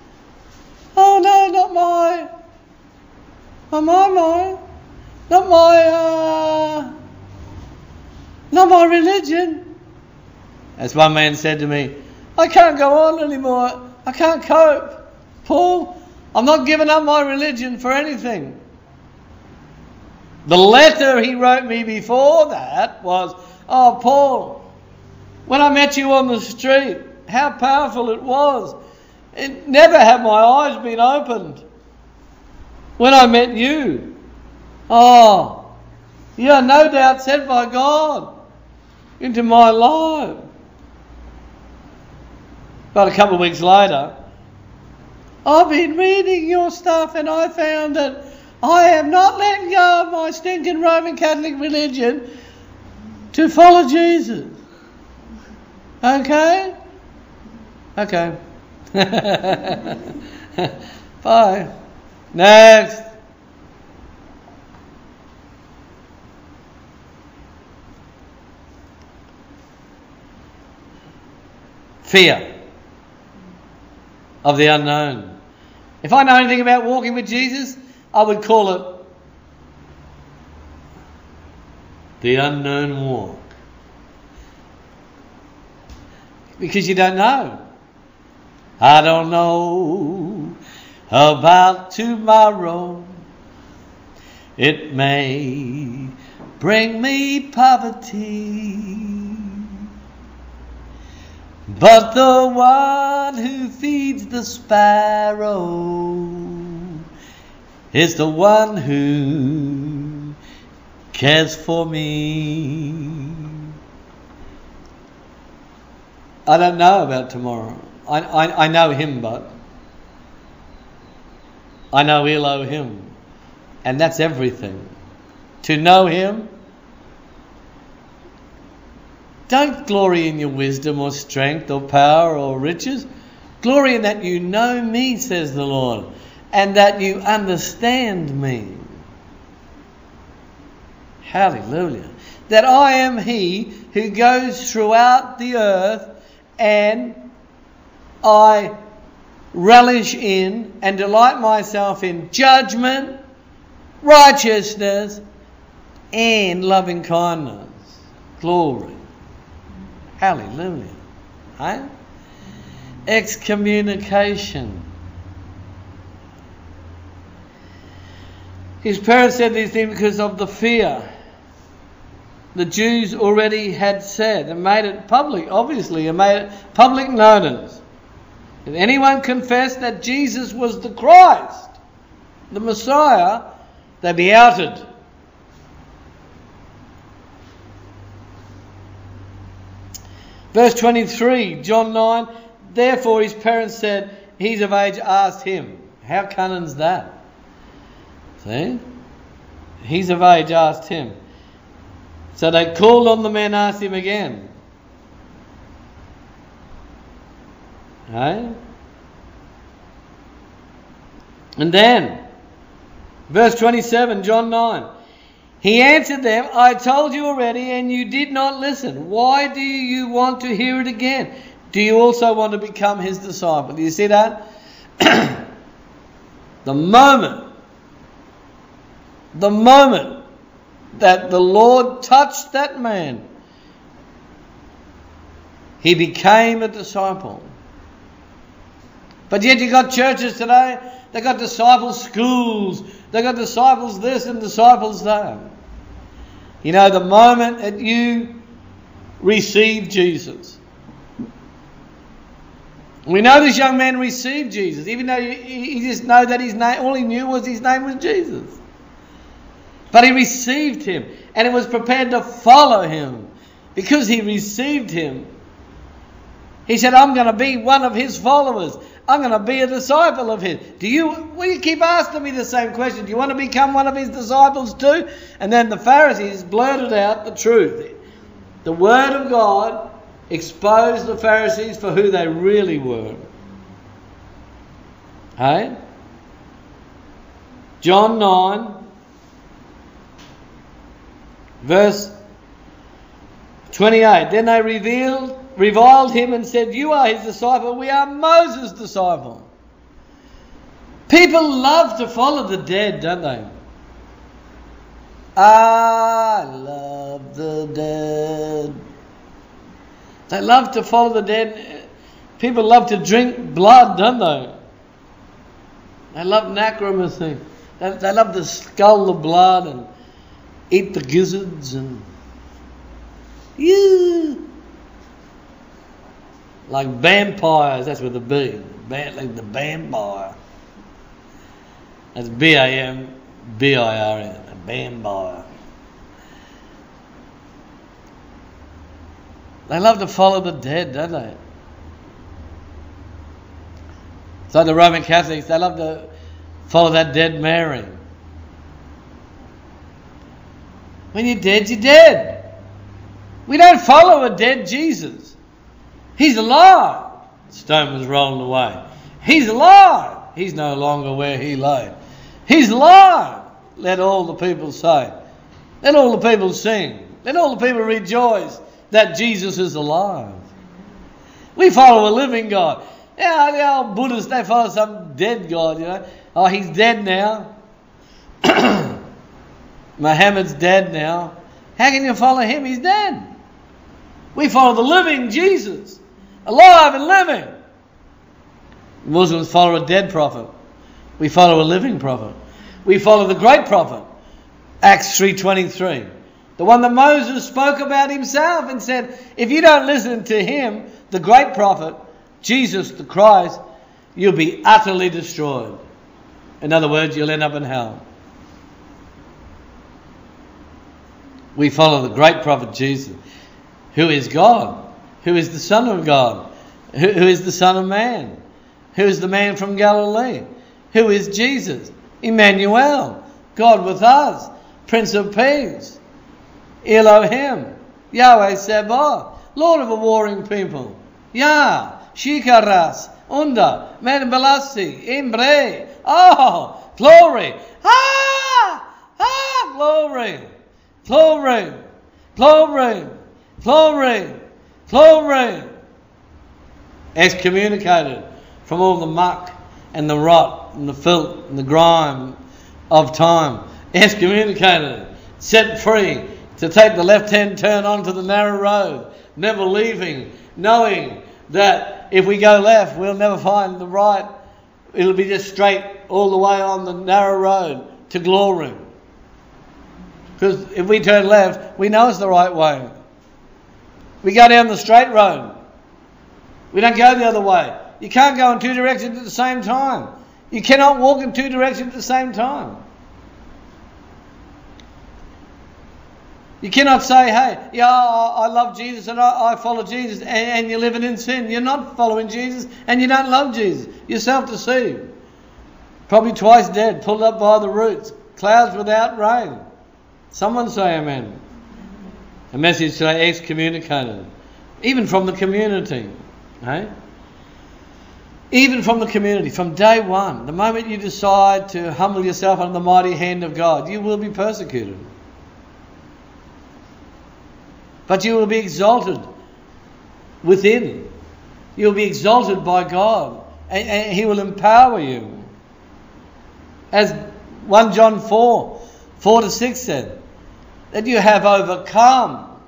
Oh no, not my my my my not my, uh, not my religion. As one man said to me, I can't go on anymore. I can't cope. Paul, I'm not giving up my religion for anything. The letter he wrote me before that was, Oh, Paul, when I met you on the street, how powerful it was. It never had my eyes been opened. When I met you, oh, you are no doubt sent by God into my life. But a couple of weeks later, I've been reading your stuff and I found that I am not letting go of my stinking Roman Catholic religion to follow Jesus. Okay? Okay. (laughs) Bye. Next. Fear of the unknown. If I know anything about walking with Jesus, I would call it the unknown walk. Because you don't know. I don't know about tomorrow. It may bring me poverty. But the one who feeds the sparrow is the one who cares for me. I don't know about tomorrow. I, I, I know him, but I know Elohim. And that's everything. To know him, don't glory in your wisdom or strength or power or riches. Glory in that you know me, says the Lord, and that you understand me. Hallelujah. That I am He who goes throughout the earth and I relish in and delight myself in judgment, righteousness, and loving kindness. Glory. Hallelujah. Right? Excommunication. His parents said these things because of the fear the Jews already had said and made it public, obviously, and made it public notice. If anyone confessed that Jesus was the Christ, the Messiah, they'd be outed. Verse 23, John 9, therefore his parents said, He's of age, asked him. How cunning's that? See? He's of age, asked him. So they called on the man, asked him again. Right? And then, verse 27, John 9. He answered them, I told you already, and you did not listen. Why do you want to hear it again? Do you also want to become his disciple? Do you see that? (clears throat) the moment, the moment that the Lord touched that man, he became a disciple. But yet you got churches today, they got disciple schools, they got disciples this and disciples that. You know, the moment that you receive Jesus. We know this young man received Jesus, even though he just know that his name, all he knew was his name was Jesus. But he received him and he was prepared to follow him because he received him. He said, I'm going to be one of his followers. I'm going to be a disciple of his. Do you, well, you keep asking me the same question. Do you want to become one of his disciples too? And then the Pharisees blurted out the truth. The Word of God exposed the Pharisees for who they really were. Hey? John 9, verse 28. Then they revealed reviled him and said, You are his disciple, we are Moses' disciple. People love to follow the dead, don't they? I love the dead. They love to follow the dead. People love to drink blood, don't they? They love necromancy. They, they love to scull the blood and eat the gizzards and yeah. Like vampires, that's with the B. Like the vampire. That's B A M B I R N. A vampire. They love to follow the dead, don't they? So the Roman Catholics, they love to follow that dead Mary. When you're dead, you're dead. We don't follow a dead Jesus. He's alive. The stone was rolled away. He's alive. He's no longer where he lay. He's alive. Let all the people say. Let all the people sing. Let all the people rejoice that Jesus is alive. We follow a living God. Yeah, the old Buddhists, they follow some dead God, you know. Oh, he's dead now. (clears throat) Muhammad's dead now. How can you follow him? He's dead. We follow the living Jesus, alive and living. Muslims follow a dead prophet. We follow a living prophet. We follow the great prophet, Acts 3:23. The one that Moses spoke about himself and said, if you don't listen to him, the great prophet, Jesus the Christ, you'll be utterly destroyed. In other words, you'll end up in hell. We follow the great prophet Jesus, who is God, who is the Son of God, who, who is the Son of Man, who is the man from Galilee, who is Jesus, Emmanuel, God with us, Prince of Peace, Elohim, Yahweh Sabaoth, Lord of a warring people, Yah, Shikaras, Unda, Menbalasi, Imbre, oh, glory, ah, ah, glory. Glory! Glory! Glory! Glory! Excommunicated from all the muck and the rot and the filth and the grime of time. Excommunicated, set free to take the left hand turn onto the narrow road, never leaving, knowing that if we go left, we'll never find the right. It'll be just straight all the way on the narrow road to glory. Because if we turn left, we know it's the right way. We go down the straight road. We don't go the other way. You can't go in two directions at the same time. You cannot walk in two directions at the same time. You cannot say, hey, yeah, I love Jesus and I, follow Jesus, and, you're living in sin. You're not following Jesus and you don't love Jesus. You're self deceived. Probably twice dead, pulled up by the roots, clouds without rain. Someone say amen. A message to excommunicated, even from the community. Hey? Even from the community, from day one, the moment you decide to humble yourself under the mighty hand of God, you will be persecuted. But you will be exalted within. You'll be exalted by God, and, and He will empower you. As 1 John 4 4 to 6 said, that you have overcome,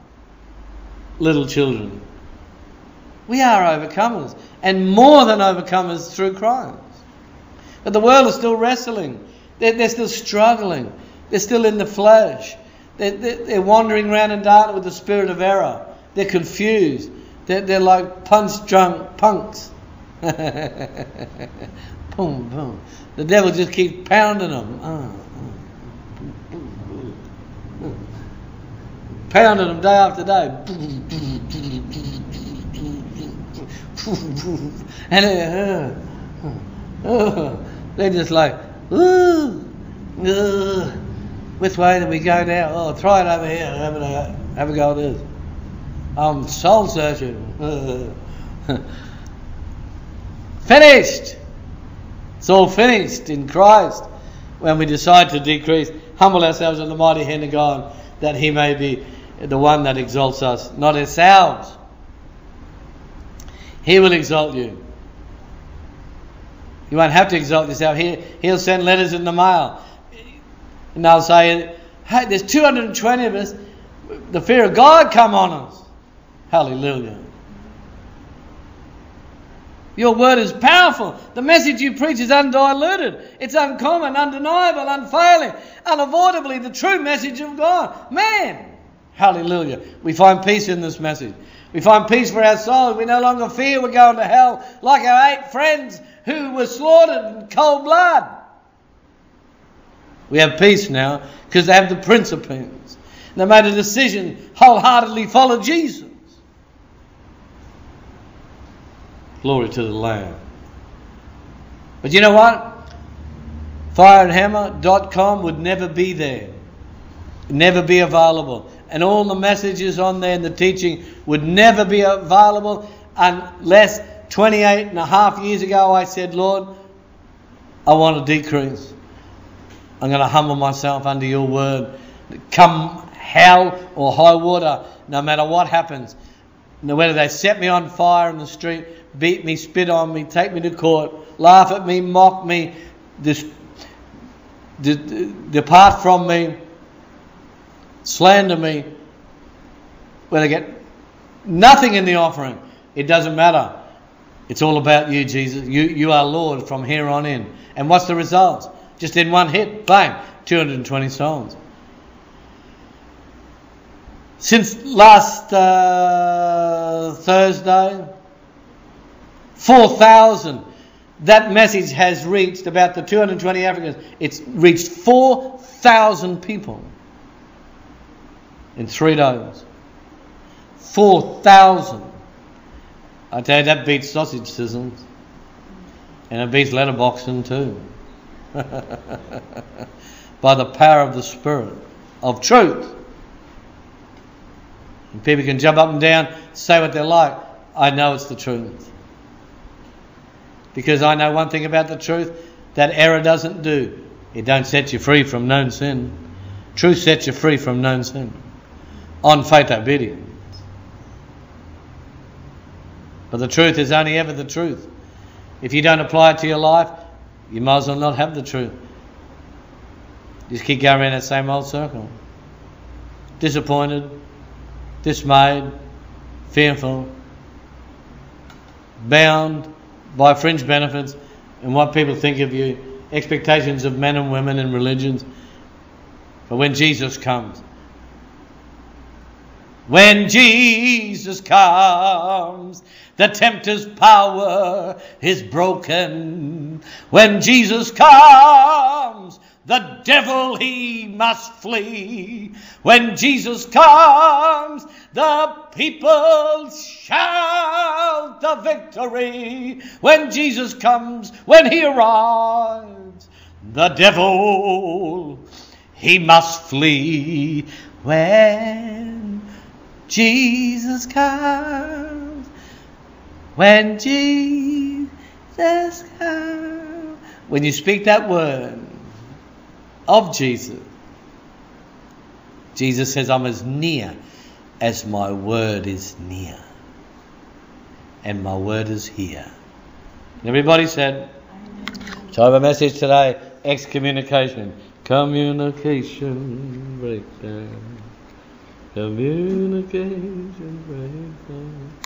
little children. We are overcomers, and more than overcomers through Christ. But the world is still wrestling. They're, they're still struggling. They're still in the flesh. They're, they're, they're wandering around in darkness with the spirit of error. They're confused. They're, they're like punch drunk punks. (laughs) boom, boom. The devil just keeps pounding them. Oh. Uh. Pounding them day after day. and uh, uh, they're just like, uh, which way do we go now? Oh, try it over here. Have a, have a go at this. I'm soul searching. (laughs) finished. It's all finished in Christ when we decide to decrease, humble ourselves in the mighty hand of God that He may be the one that exalts us, not ourselves. He will exalt you. You won't have to exalt yourself. He, he'll send letters in the mail. And they'll say, hey, there's 220 of us. The fear of God come on us. Hallelujah. Your word is powerful. The message you preach is undiluted. It's uncommon, undeniable, unfailing, unavoidably the true message of God. Man, hallelujah. We find peace in this message. We find peace for our souls. We no longer fear we're going to hell like our eight friends who were slaughtered in cold blood. We have peace now because they have the Prince of Peace. They made a decision wholeheartedly follow Jesus. Glory to the Lamb. But you know what? Fireandhammer.com would never be there, never be available. And all the messages on there and the teaching would never be available unless 28 and a half years ago I said, Lord, I want to decrease. I'm going to humble myself under your word. Come hell or high water, no matter what happens, whether they set me on fire in the street, beat me, spit on me, take me to court, laugh at me, mock me, dis, depart from me, slander me, when I get nothing in the offering, it doesn't matter. It's all about you, Jesus. You, you are Lord from here on in. And what's the result? Just in one hit, bang, 220 souls. Since last uh, Thursday, 4,000. That message has reached about the 220 Africans. It's reached 4,000 people in three days. 4,000. I tell you, that beats sausage sizzles. And it beats letterboxing too. (laughs) By the power of the Spirit of truth. And people can jump up and down, say what they like. I know it's the truth. Because I know one thing about the truth that error doesn't do. It don't set you free from known sin. Truth sets you free from known sin. On faith obedience. But the truth is only ever the truth. If you don't apply it to your life, you might as well not have the truth. Just keep going around that same old circle. Disappointed, dismayed, fearful, bound, by fringe benefits and what people think of you, expectations of men and women and religions. But when Jesus comes, when Jesus comes, the tempter's power is broken. When Jesus comes, the devil he must flee. When Jesus comes, the people shout the victory. When Jesus comes, when he arrives, the devil he must flee. When Jesus comes, when Jesus comes, when you speak that word, of Jesus. Jesus says, I'm as near as my word is near. And my word is here. Everybody said, so I have a message today excommunication. Communication breakdown. Communication breakdown.